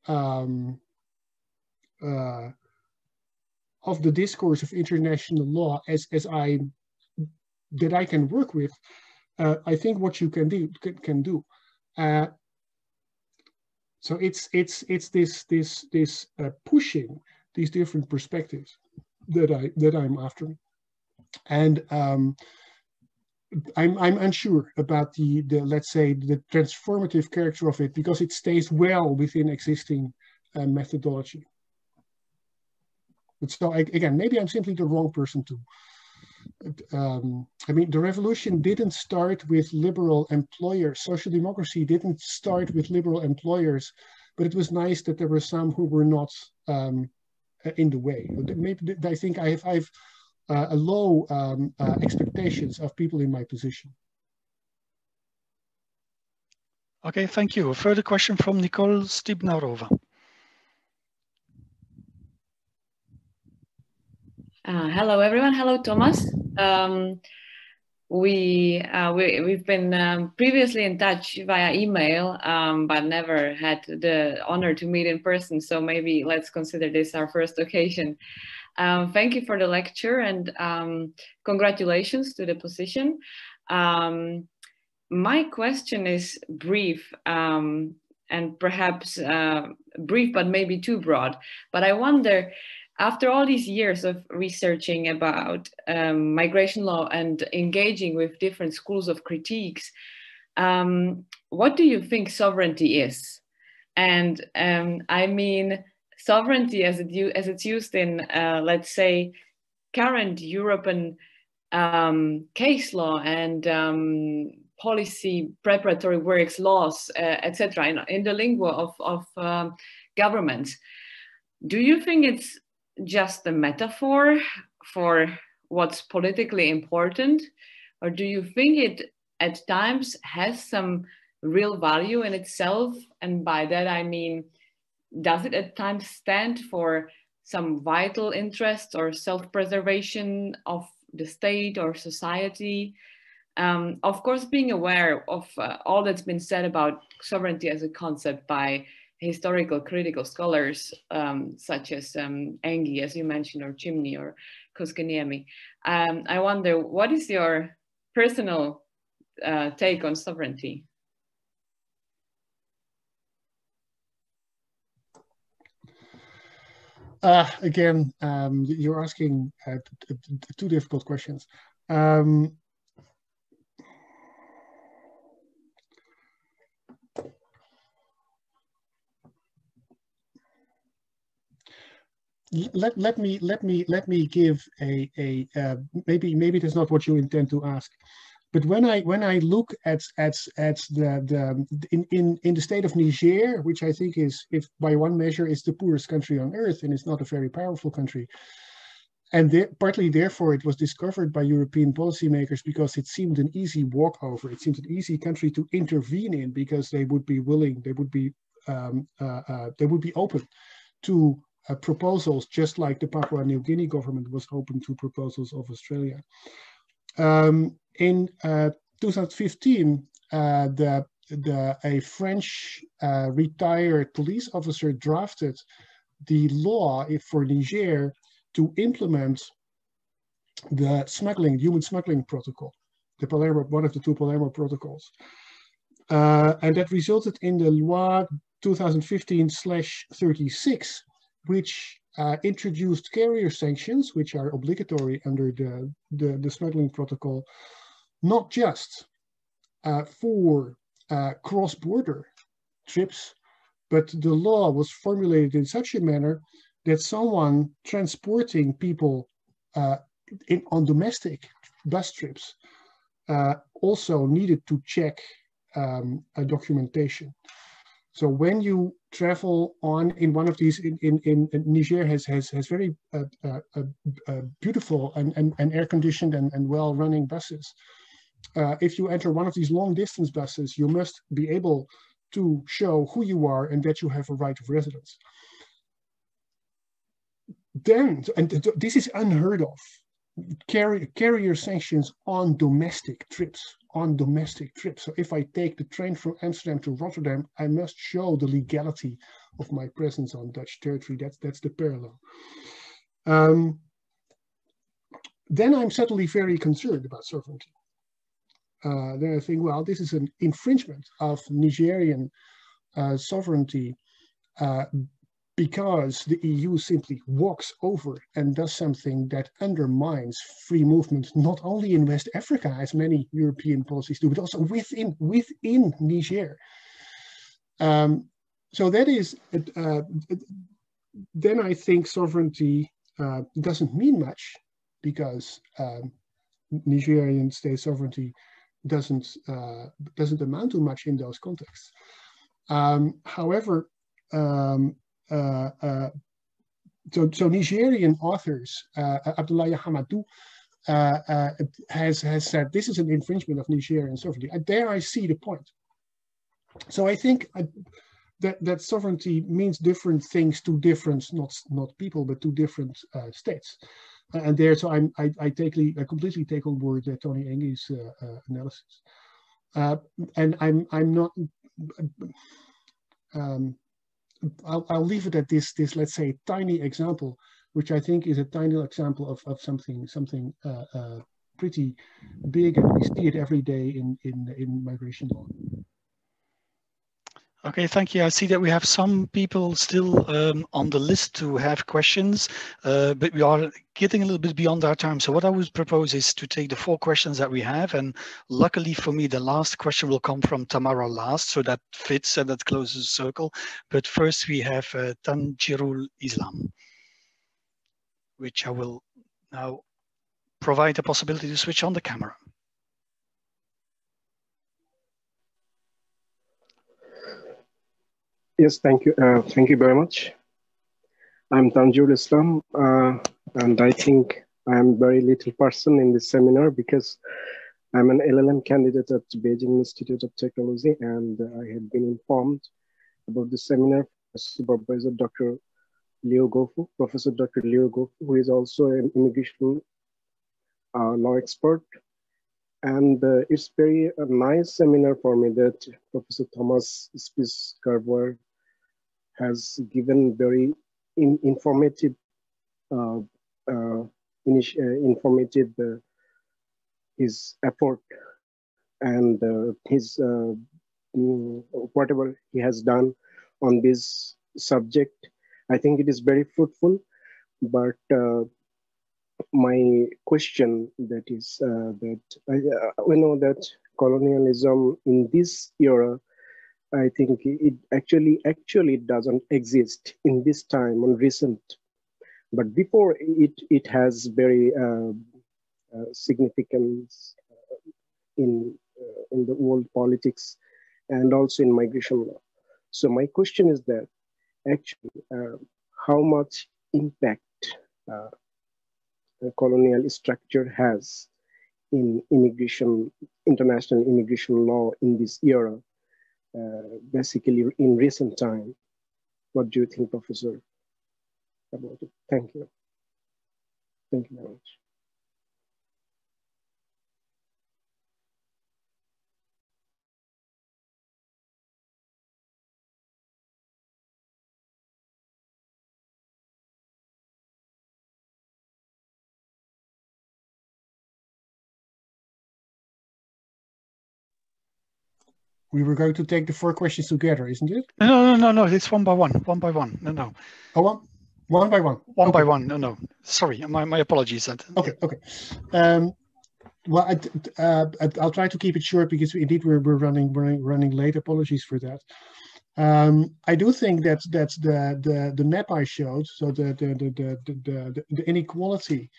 um, uh, of the discourse of international law as, as I, that I can work with, uh, I think what you can do, can, can do. Uh, so it's, it's, it's this, this, this uh, pushing these different perspectives that, I, that I'm after. And um, I'm, I'm unsure about the, the, let's say, the transformative character of it because it stays well within existing uh, methodology. But so I, again, maybe I'm simply the wrong person to. Um, I mean, the revolution didn't start with liberal employers. Social democracy didn't start with liberal employers, but it was nice that there were some who were not um, in the way. Maybe I think I have I've uh, a low um, uh, expectations of people in my position. Okay, thank you. A further question from Nicole Stibnarova. Uh, hello, everyone. Hello, Thomas. Um, we, uh, we, we've been um, previously in touch via email, um, but never had the honor to meet in person. So maybe let's consider this our first occasion. Um, thank you for the lecture and um, congratulations to the position. Um, my question is brief and perhaps uh, brief, but maybe too broad. But I wonder, after all these years of researching about um, migration law and engaging with different schools of critiques, um, what do you think sovereignty is? And um, I mean sovereignty as, it, as it's used in, uh, let's say, current European um, case law and um, policy preparatory works, laws, uh, etc., in, in, the lingua of, of um, governments. Do you think it's just a metaphor for what's politically important? Or do you think it at times has some real value in itself? And by that I mean, does it at times stand for some vital interest or self-preservation of the state or society? Um, of course, being aware of uh, all that's been said about sovereignty as a concept by historical critical scholars um, such as um, Anghie, as you mentioned, or Chimni or Koskenniemi. Um, I wonder, what is your personal uh, take on sovereignty? Uh, again, um, you're asking uh, two difficult questions. Um, let let me let me let me give a a uh, maybe maybe that's not what you intend to ask but when i when i look at at at the the in in in the state of niger which i think is if by one measure is the poorest country on earth and it's not a very powerful country and there, partly therefore it was discovered by european policymakers because it seemed an easy walkover it seemed an easy country to intervene in because they would be willing they would be um, uh, uh, they would be open to uh, proposals, just like the Papua New Guinea government was open to proposals of Australia. Um, in uh, 2015, uh, the, the, a French uh, retired police officer drafted the law for Niger to implement the smuggling, human smuggling protocol, the Palermo, one of the two Palermo protocols. Uh, and that resulted in the Loi 2015/36, which uh, introduced carrier sanctions, which are obligatory under the, the, the smuggling protocol, not just uh, for uh, cross-border trips, but the law was formulated in such a manner that someone transporting people uh, in, on domestic bus trips uh, also needed to check um, a documentation. So when you travel on in one of these in in, in Niger has has has very uh, uh, uh, uh, beautiful and, and, and air conditioned and, and well running buses. Uh, if you enter one of these long distance buses, you must be able to show who you are and that you have a right of residence. Then, and this is unheard of, carry, carrier sanctions on domestic trips on domestic trips. So if I take the train from Amsterdam to Rotterdam, I must show the legality of my presence on Dutch territory. That's, that's the parallel. Um, then I'm suddenly very concerned about sovereignty. Uh, then I think, well, this is an infringement of Nigerian uh, sovereignty uh, because the EU simply walks over and does something that undermines free movement, not only in West Africa, as many European policies do, but also within, within Niger. Um, so that is, uh, then I think sovereignty uh, doesn't mean much because um, Nigerian state sovereignty doesn't uh, doesn't amount to much in those contexts. Um, however, um, so, so Nigerian authors, uh, Abdullahi Hamadou, uh, uh, has has said this is an infringement of Nigerian sovereignty. there I see the point. So I think I, that that sovereignty means different things to different not not people but to different states and there, so I'm, I, I, take, I completely take on board uh, Tony Anghie's uh, uh, analysis. and I'm, I'm not, um, I'll, I'll leave it at this, this, let's say, tiny example, which I think is a tiny example of, of something, something uh, uh, pretty big, and we see it every day in, in, in migration law. Okay, thank you. I see that we have some people still um, on the list to have questions, uh, but we are getting a little bit beyond our time. So what I would propose is to take the four questions that we have. And luckily for me, the last question will come from Tamara last, so that fits and that closes the circle. But first we have uh, Tanjirul Islam, which I will now provide the possibility to switch on the camera. Yes, thank you. Uh, thank you very much. I'm Tanjur Islam, uh, and I think I'm very little person in this seminar because I'm an LLM candidate at Beijing Institute of Technology, and I had been informed about the seminar by supervisor Dr. Leo Gofu, Professor Dr. Leo Gofu, who is also an immigration uh, law expert. And uh, it's very a nice seminar for me that Professor Thomas Spijkerboer has given very in, informative, uh, uh, uh informative uh, his effort and uh, his mm, whatever he has done on this subject. I think it is very fruitful, but my question that is that I, we know that colonialism in this era I think it actually actually doesn't exist in this time on recent, but before it it has very uh, uh, significance uh, in uh, in the world politics and also in migration law. So my question is that actually uh, how much impact uh, colonial structure has in immigration, international immigration law in this era Uh, basically in recent time. What do you think, Professor, about it? Thank you. Thank you very much. We were going to take the four questions together, isn't it? No, no, no, no. It's one by one, one by one. No, no. Oh, one, one by one. One okay. by one. No, no. Sorry, my, my apologies. Okay, okay. Um, well, I, uh, I'll try to keep it short because indeed we're, we're running, running running late. Apologies for that. Um, I do think that that's the the the map I showed. So the the the the the, the inequality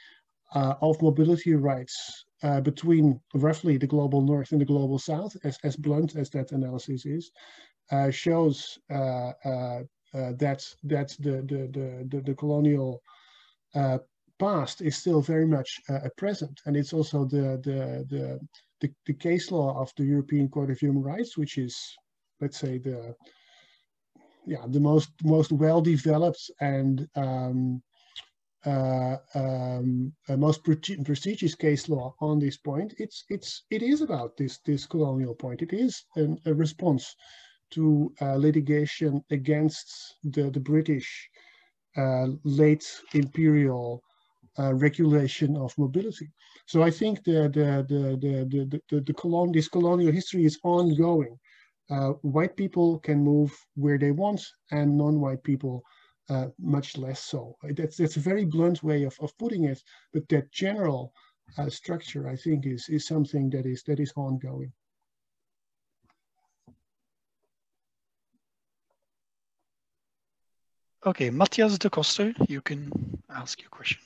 uh, of mobility rights uh, between roughly the global north and the global south, as, as blunt as that analysis is, uh, shows uh, uh, uh that that the the the, the, colonial past is still very much a present, and it's also the, the the the the case law of the European Court of Human Rights, which is, let's say, the yeah the most most well developed and um, uh, um, most prestigious case law on this point, it's it's it is about this this colonial point. It is an, a response to uh, litigation against the the British uh, late imperial uh, regulation of mobility. So I think the the the the the, the, the colon this colonial history is ongoing. Uh, white people can move where they want, and non-white people uh, much less so. That's, that's a very blunt way of, of putting it, but that general uh, structure, I think, is, is something that is, that is ongoing. Okay, Matthias de Koster, you can ask your question.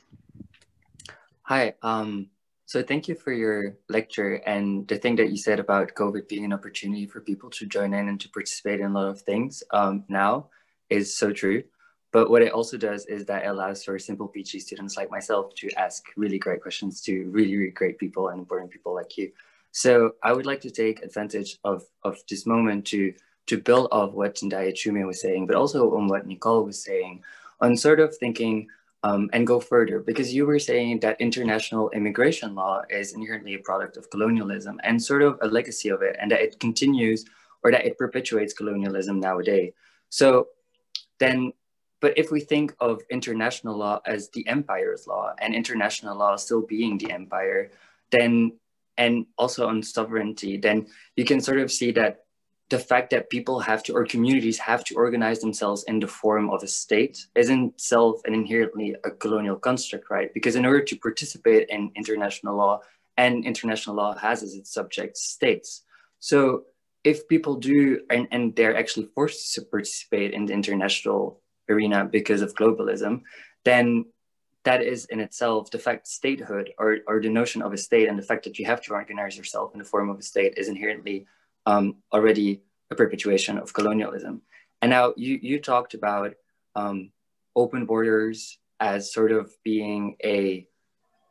Hi, um, so thank you for your lecture and the thing that you said about COVID being an opportunity for people to join in and to participate in a lot of things um, now is so true. But what it also does is that it allows for simple PhD students like myself to ask really great questions to really, really great people and important people like you. So I would like to take advantage of, of this moment to to build off what Tendayi Achiume was saying, but also on what Nicole was saying, on sort of thinking um, and go further, because you were saying that international immigration law is inherently a product of colonialism and sort of a legacy of it, and that it continues or that it perpetuates colonialism nowadays. So then, but if we think of international law as the empire's law and international law still being the empire, then and also on sovereignty, then you can sort of see that the fact that people have to or communities have to organize themselves in the form of a state is in itself and inherently a colonial construct, right? Because in order to participate in international law, and international law has as its subject states. So if people do, and, and they're actually forced to participate in the international arena because of globalism, then that is in itself the fact statehood or, or the notion of a state and the fact that you have to organize yourself in the form of a state is inherently um, already a perpetuation of colonialism. And now you, you talked about um, open borders as sort of being a,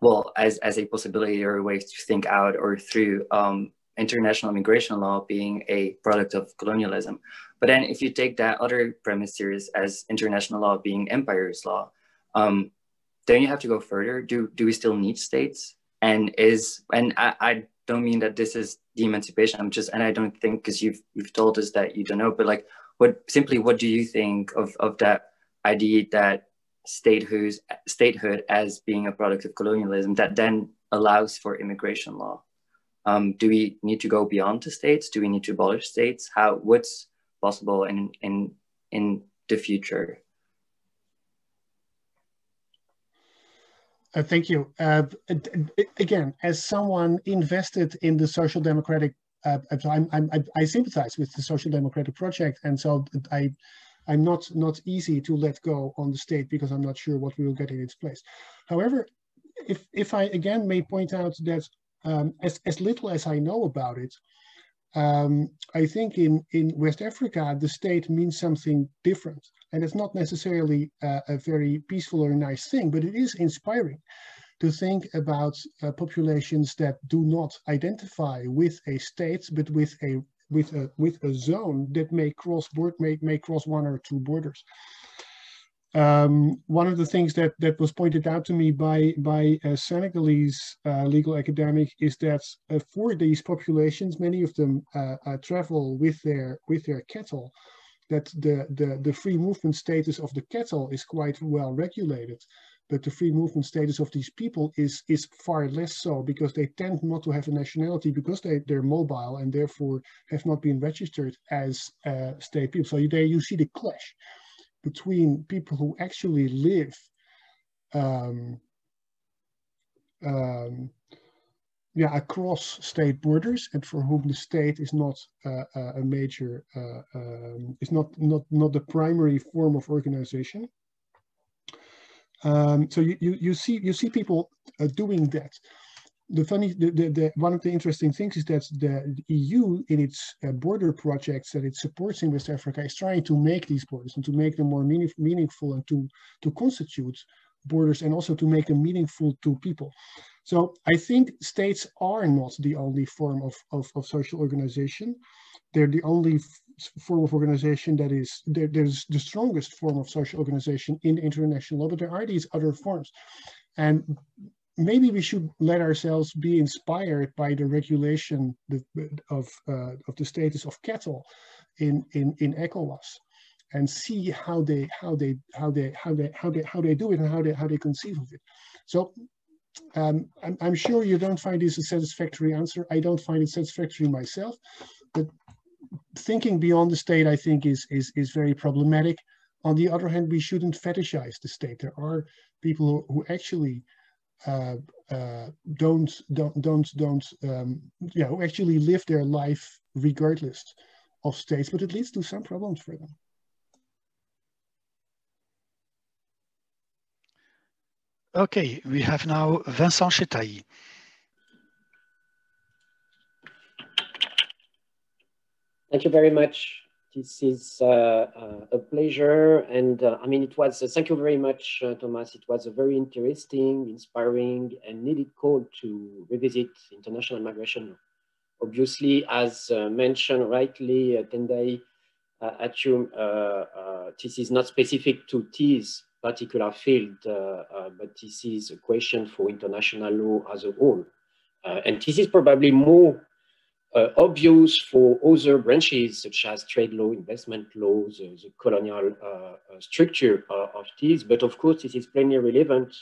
well, as, as a possibility or a way to think out or through um, international immigration law being a product of colonialism. But then if you take that other premise series as international law being empire's law, um, then you have to go further. Do, do we still need states? And is, and I, I don't mean that this is the emancipation. I'm just, and I don't think because you've you've told us that you don't know, but like, what simply what do you think of of that idea that statehood statehood as being a product of colonialism that then allows for immigration law? Um, do we need to go beyond the states? Do we need to abolish states? How what's possible in in in the future? Uh, thank you. Uh, again, as someone invested in the social democratic, uh, I'm, I'm, i sympathize with the social democratic project, and so I, I'm not not easy to let go on the state because I'm not sure what we will get in its place. However, if if I again may point out that um, as as little as I know about it, um, I think in, in West Africa, the state means something different. And it's not necessarily uh, a very peaceful or nice thing, but it is inspiring to think about uh, populations that do not identify with a state, but with a with a with a zone that may cross board may, may cross one or two borders. Um, one of the things that, that was pointed out to me by, by a Senegalese uh, legal academic is that uh, for these populations, many of them uh, uh, travel with their, with their cattle, that the, the, the free movement status of the cattle is quite well regulated. But the free movement status of these people is, is far less so because they tend not to have a nationality because they, they're mobile and therefore have not been registered as uh, state people. So there you see the clash between people who actually live um, um, yeah, across state borders and for whom the state is not uh, uh a major, uh, um, is not, not, not the primary form of organization. Um, so you, you, you, see, you see people uh, doing that the funny, the, the, the, one of the interesting things is that the, EU in its uh, border projects that it supports in West Africa is trying to make these borders and to make them more meaning, meaningful and to, to constitute borders and also to make them meaningful to people. So I think states are not the only form of, of, of social organization. They're the only form of organization that is, there's the strongest form of social organization in international law, but there are these other forms. And maybe we should let ourselves be inspired by the regulation of, uh, of the status of cattle in, in, in ECOWAS and see how they how they how they how they how they how they do it and how they how they conceive of it. So um, I'm, I'm sure you don't find this a satisfactory answer. I don't find it satisfactory myself, but thinking beyond the state, I think, is is is very problematic. On the other hand, we shouldn't fetishize the state. There are people who, who actually uh, uh, don't don't don't don't um, you know actually live their life regardless of states, but it leads to some problems for them. Okay, we have now Vincent Chetail. Thank you very much. This is uh, uh, a pleasure. And uh, I mean, it was, uh, thank you very much, uh, Thomas. It was a very interesting, inspiring, and needed call to revisit international migration. Obviously, as uh, mentioned rightly, uh, Tendayi Achiume, this is not specific to this particular field, but this is a question for international law as a whole. and this is probably more uh, obvious for other branches such as trade law, investment laws, uh, the colonial uh, uh structure uh, of these. But of course, this is plainly relevant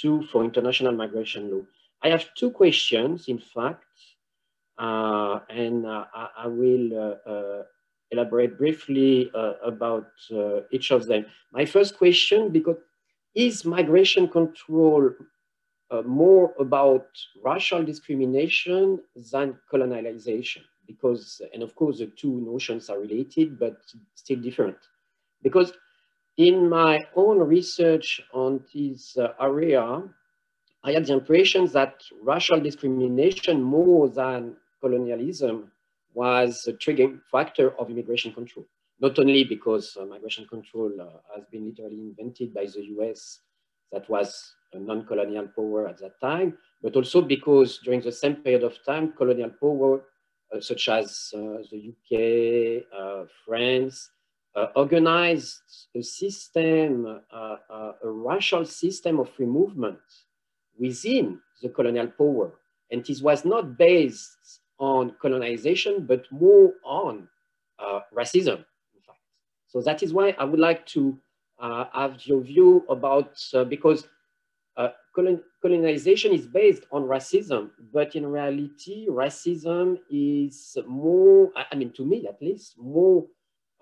too for international migration law. I have two questions, in fact, uh, and I, I, will elaborate briefly about each of them. My first question, because is migration control uh, more about racial discrimination than colonialization because, and of course the two notions are related, but still different. Because in my own research on this uh, area, I had the impression that racial discrimination more than colonialism was a triggering factor of immigration control. Not only because uh, migration control uh, has been literally invented by the US, that was non-colonial power at that time, but also because during the same period of time, colonial power, uh, such as uh, the UK, uh, France, uh, organized a system, uh, uh, a racial system of free movement within the colonial power. And this was not based on colonization, but more on racism, in fact. So that is why I would like to have your view about, because colonization is based on racism, but in reality, racism is more, I mean, to me at least, more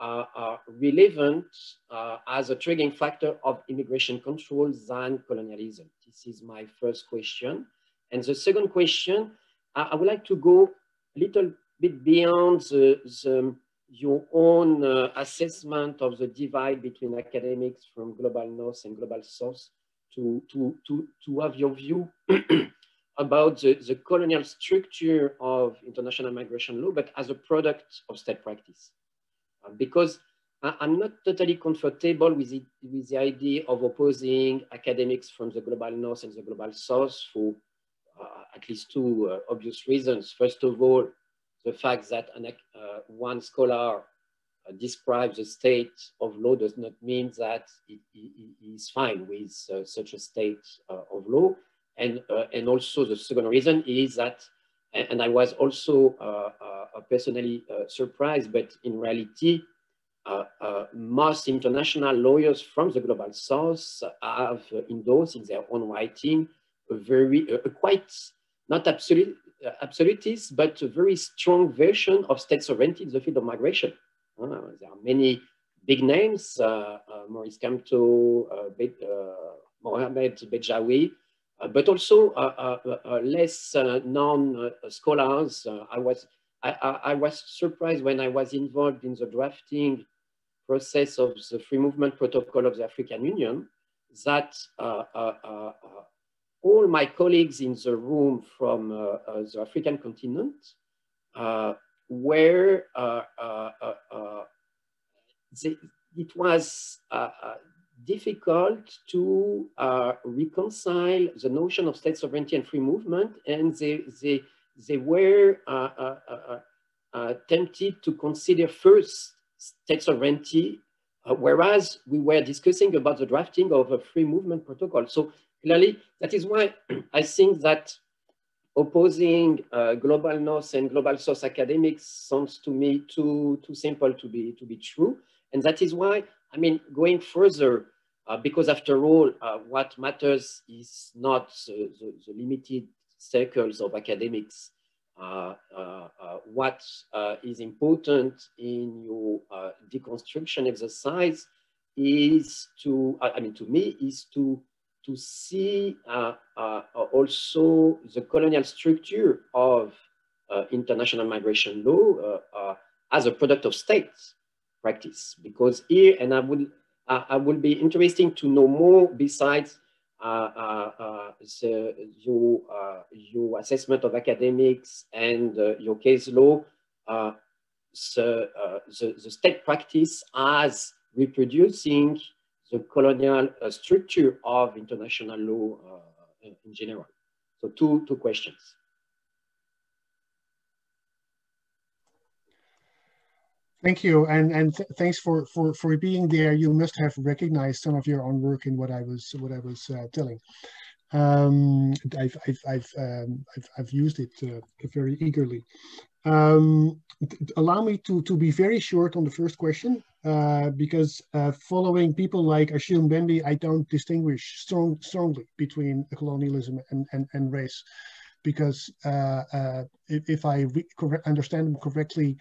uh, uh, relevant uh, as a triggering factor of immigration control than colonialism. This is my first question. And the second question, I would like to go a little bit beyond the, the your own uh, assessment of the divide between academics from global north and global south to, to, to, to have your view about the, the colonial structure of international migration law, but as a product of state practice. Uh, because I, am not totally comfortable with, it, with the idea of opposing academics from the global north and the global south for uh, at least two uh, obvious reasons. First of all, the fact that an, uh, one scholar describes a state of law does not mean that he is fine with uh, such a state uh, of law. And, and also the second reason is that, and I was also personally surprised, but in reality, uh, uh, most international lawyers from the global south have endorsed in their own writing a very, a quite, not absolute, absolutist, but a very strong version of state sovereignty in the field of migration. Uh, there are many big names, uh, uh, Maurice Kamto, Be Mohamed Bedjaoui, but also less known scholars. I was I, I, was surprised when I was involved in the drafting process of the free movement protocol of the African Union that uh, uh, uh, all my colleagues in the room from the African continent where uh, uh, uh, uh, they, it was uh, uh, difficult to reconcile the notion of state sovereignty and free movement, and they, they, they were tempted to consider first state sovereignty, whereas we were discussing about the drafting of a free movement protocol. So clearly, that is why I think that opposing uh, global north and global south academics sounds to me too too simple to be to be true. And that is why i mean going further uh, because after all uh, what matters is not the, the, limited circles of academics uh, uh, uh, what is important in your deconstruction exercise is to i mean to me is to to see uh, uh, uh, also the colonial structure of uh, international migration law uh, uh, as a product of state practice. Because here, and I would, I would be interesting to know more besides the, your, your assessment of academics and your case law, the, the state practice as reproducing the colonial uh, structure of international law uh, in general. So two, two questions. Thank you, and and th thanks for for for being there. You must have recognized some of your own work in what I was what I was uh, telling. Um, I've I've I've, um, I've, I've used it uh, very eagerly. Um, allow me to to be very short on the first question uh, because uh, following people like Achille Mbembe, I don't distinguish strong strongly between colonialism and and, and race, because uh, uh, if, if, I understand them correctly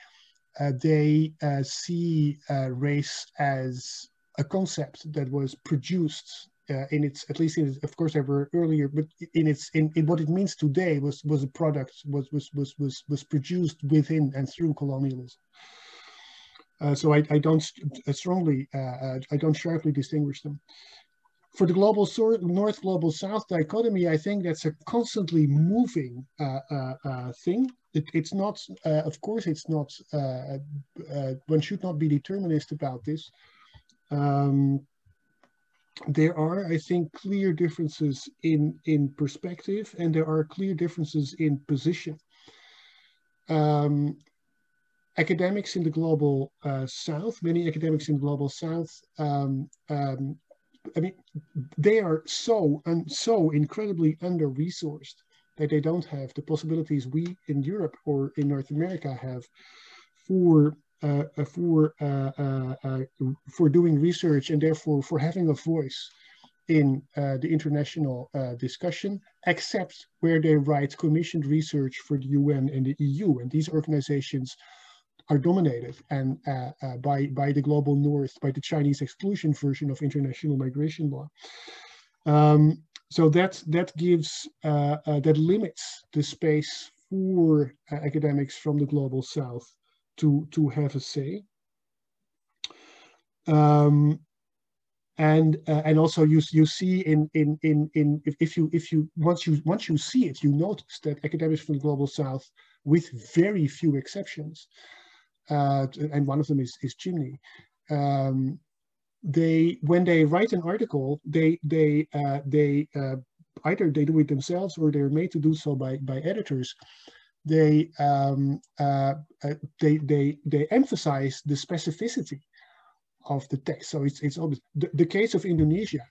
uh, they uh, see race as a concept that was produced uh, in its at least in its, of course ever earlier but in its in, in what it means today was was a product was was was was, was produced within and through colonialism. Uh, so I, I don't strongly uh, I don't sharply distinguish them. For the global north global south dichotomy i think that's a constantly moving thing. It, it's not, uh, of course, it's not, uh, uh, one should not be determinist about this. Um, there are, I think, clear differences in, in perspective and there are clear differences in position. Um, academics in the global uh, south, many academics in the global south, um, um, I mean, they are so and so incredibly under-resourced that they don't have the possibilities we in Europe or in North America have for for uh, uh, uh, for doing research and therefore for having a voice in uh, the international discussion, except where they write commissioned research for the UN and the EU. And these organizations are dominated and by by the global north, by the Chinese exclusion version of international migration law. Um, so that that gives uh, uh, that limits the space for uh, academics from the global south to to have a say. Um, and uh, and also you you see in in in in if, if you if you once you once you see it you notice that academics from the global south with very few exceptions uh, and one of them is is Chimni um, they when they write an article, they they uh, they uh, either they do it themselves or they're made to do so by by editors. They um, uh, uh they they they emphasize the specificity of the text. So it's it's obvious. The, the case of Indonesia,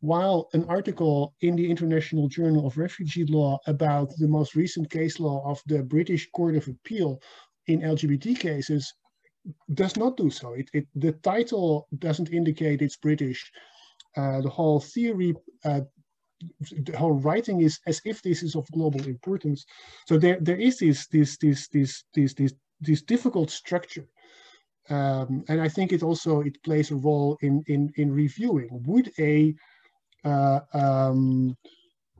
while an article in the International Journal of Refugee Law about the most recent case law of the British Court of Appeal in LGBT cases does not do so. It, it, the title doesn't indicate it's British. Uh, the whole theory, uh, the whole writing is as if this is of global importance. So there, there is this, this, this, this, this, this, this difficult structure. Um, and I think it also, it plays a role in, in, in reviewing. Would a, uh, um,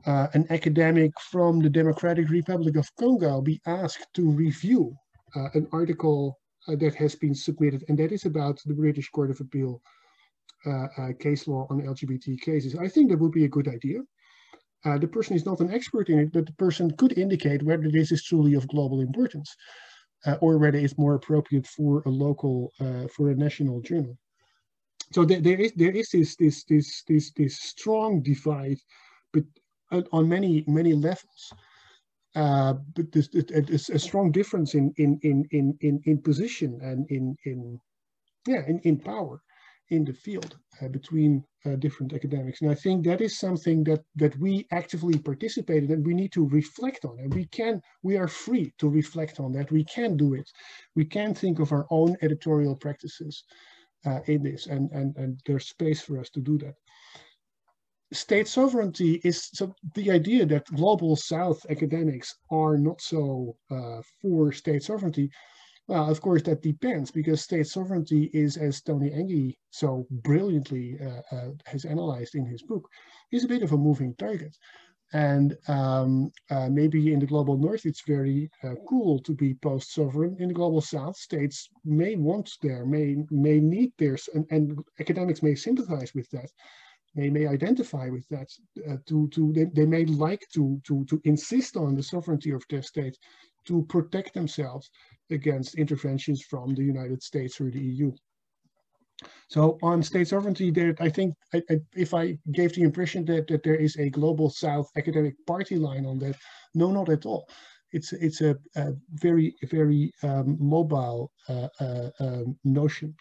uh, an academic from the Democratic Republic of Congo be asked to review uh, an article uh, that has been submitted, and that is about the British Court of Appeal case law on LGBT cases. I think that would be a good idea. Uh, the person is not an expert in it, but the person could indicate whether this is truly of global importance uh, or whether it's more appropriate for a local, uh, for a national journal. So there, there is there is this this this this this strong divide, but on many many levels. Uh, but there's, a strong difference in in in in in, in position and in in yeah in, in power in the field uh, between uh, different academics. And i think that is something that that we actively participate in. And we need to reflect on and we can we are free to reflect on that. We can do it. We can think of our own editorial practices uh, in this and and and there's space for us to do that. State sovereignty is so the idea that global south academics are not so uh, for state sovereignty well of course that depends because state sovereignty is as tony Anghie so brilliantly uh, uh, has analyzed in his book is a bit of a moving target. And um, uh, maybe in the global north it's very uh, cool to be post-sovereign. In the global south states may want there may may need theirs and, and academics may sympathize with that. They may identify with that. Uh, to to they, they may like to to to insist on the sovereignty of their state to protect themselves against interventions from the United States or the EU. So on state sovereignty, there, I think I, I, if I gave the impression that, that there is a global South academic party line on that, no, not at all. It's it's a, a very very um, mobile uh, uh, um, notion.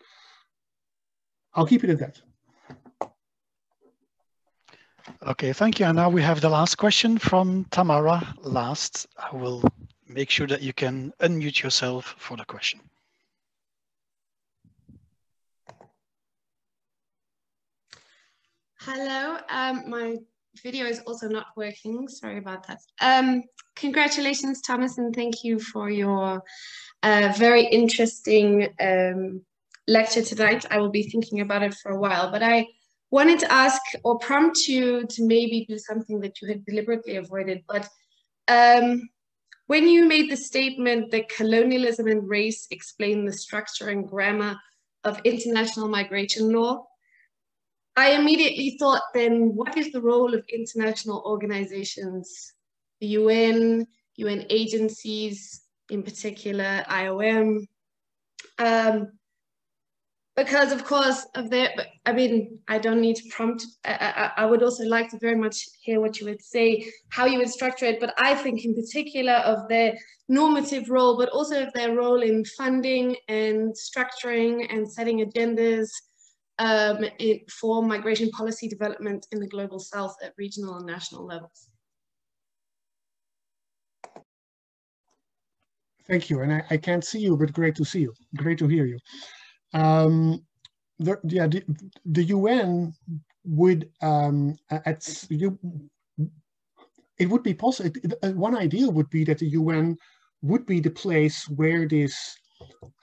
I'll keep it at that. Okay, thank you. And now we have the last question from Tamara. Last, I will make sure that you can unmute yourself for the question. Hello, um, my video is also not working. Sorry about that. Um, congratulations, Thomas, and thank you for your uh, very interesting um, lecture tonight. I will be thinking about it for a while, but I wanted to ask or prompt you to maybe do something that you had deliberately avoided. But um, when you made the statement that colonialism and race explain the structure and grammar of international migration law, I immediately thought then, what is the role of international organizations, the UN, UN agencies, in particular IOM, um, because of course of their i mean i don't need to prompt I, I, I, would also like to very much hear what you would say how you would structure it but i think in particular of their normative role but also of their role in funding and structuring and setting agendas um, for migration policy development in the global south at regional and national levels Thank you. And I, I can't see you, but great to see you. Great to hear you. Um, the, yeah, the, the UN would um, at you, it would be possible. Uh, one idea would be that the UN would be the place where this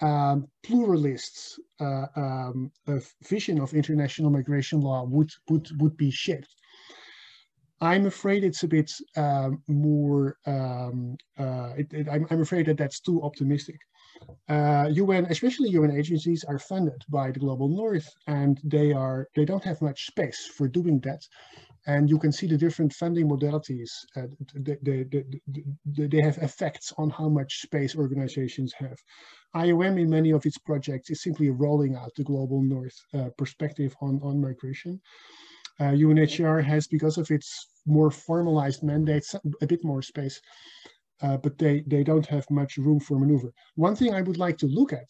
um, pluralist uh, um, vision of international migration law would would would be shaped. I'm afraid it's a bit um, more. Um, uh, it, it, I'm, I'm afraid that that's too optimistic uh, UN, especially UN agencies, are funded by the global north, and they are they don't have much space for doing that. And you can see the different funding modalities. Uh, they, they, they, they have effects on how much space organizations have. IOM in many of its projects is simply rolling out the global north uh, perspective on, on migration. Uh, UNHCR has, because of its more formalized mandates, a bit more space uh, but they, they don't have much room for maneuver. One thing I would like to look at,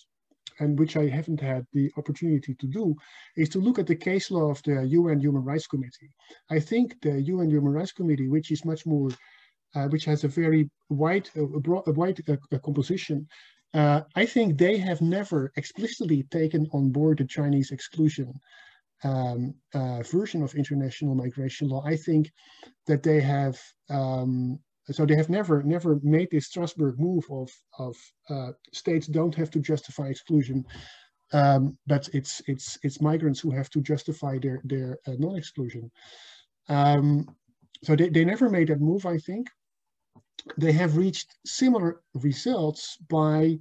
and which I haven't had the opportunity to do, is to look at the case law of the UN Human Rights Committee. I think the UN Human Rights Committee, which is much more, uh, which has a very wide, uh, broad, wide uh, composition, uh, I think they have never explicitly taken on board the Chinese exclusion um, uh, version of international migration law. I think that they have um, so they have never never made this Strasbourg move of of uh, states don't have to justify exclusion, um, but it's it's it's migrants who have to justify their their uh, non-exclusion. Um, so they, they never made that move. I think they have reached similar results by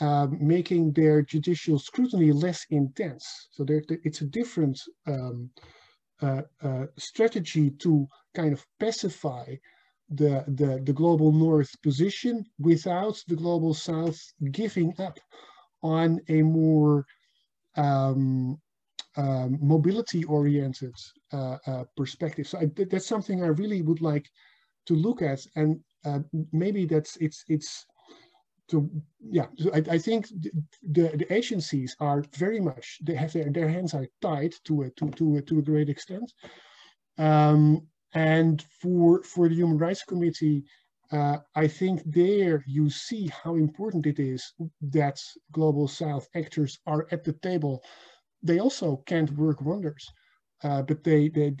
um, making their judicial scrutiny less intense. So there, it's a different um, uh, uh, strategy to kind of pacify the, the, the global north position without the global south giving up on a more um, um, mobility oriented uh, uh, perspective. So I, that's something I really would like to look at and uh, maybe that's it's it's to yeah so I, I think the, the agencies are very much they have their, their hands are tied to a to to a, to a great extent um, and for, for the Human Rights Committee, uh, I think there you see how important it is that Global South actors are at the table. They also can't work wonders, uh, but they, they,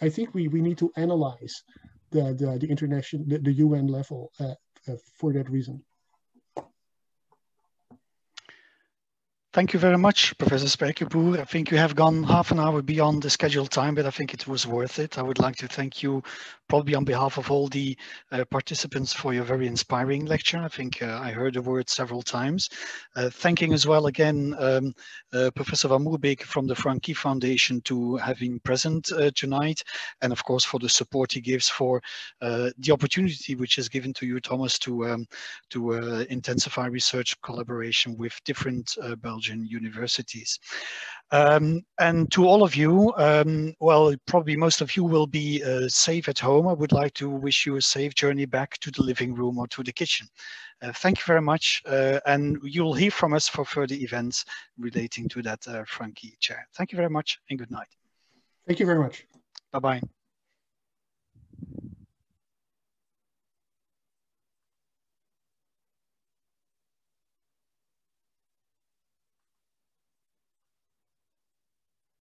I think we, we need to analyze the, the, the international, the, the UN level uh, uh, for that reason. Thank you very much, Professor Spijkerboer. I think you have gone half an hour beyond the scheduled time, but I think it was worth it. I would like to thank you probably on behalf of all the uh, participants for your very inspiring lecture. I think uh, I heard the word several times. Uh, thanking as well again um, uh, Professor Van Moerbeke from the Francqui Foundation to having present uh, tonight, and of course for the support he gives for uh, the opportunity which is given to you, Thomas, to um, to intensify research collaboration with different Belgian Belgian universities. Um, and to all of you, um, well, probably most of you will be uh, safe at home. I would like to wish you a safe journey back to the living room or to the kitchen. Uh, thank you very much. Uh, and you'll hear from us for further events relating to that uh, Francqui chair. Thank you very much and good night. Thank you very much. Bye-bye.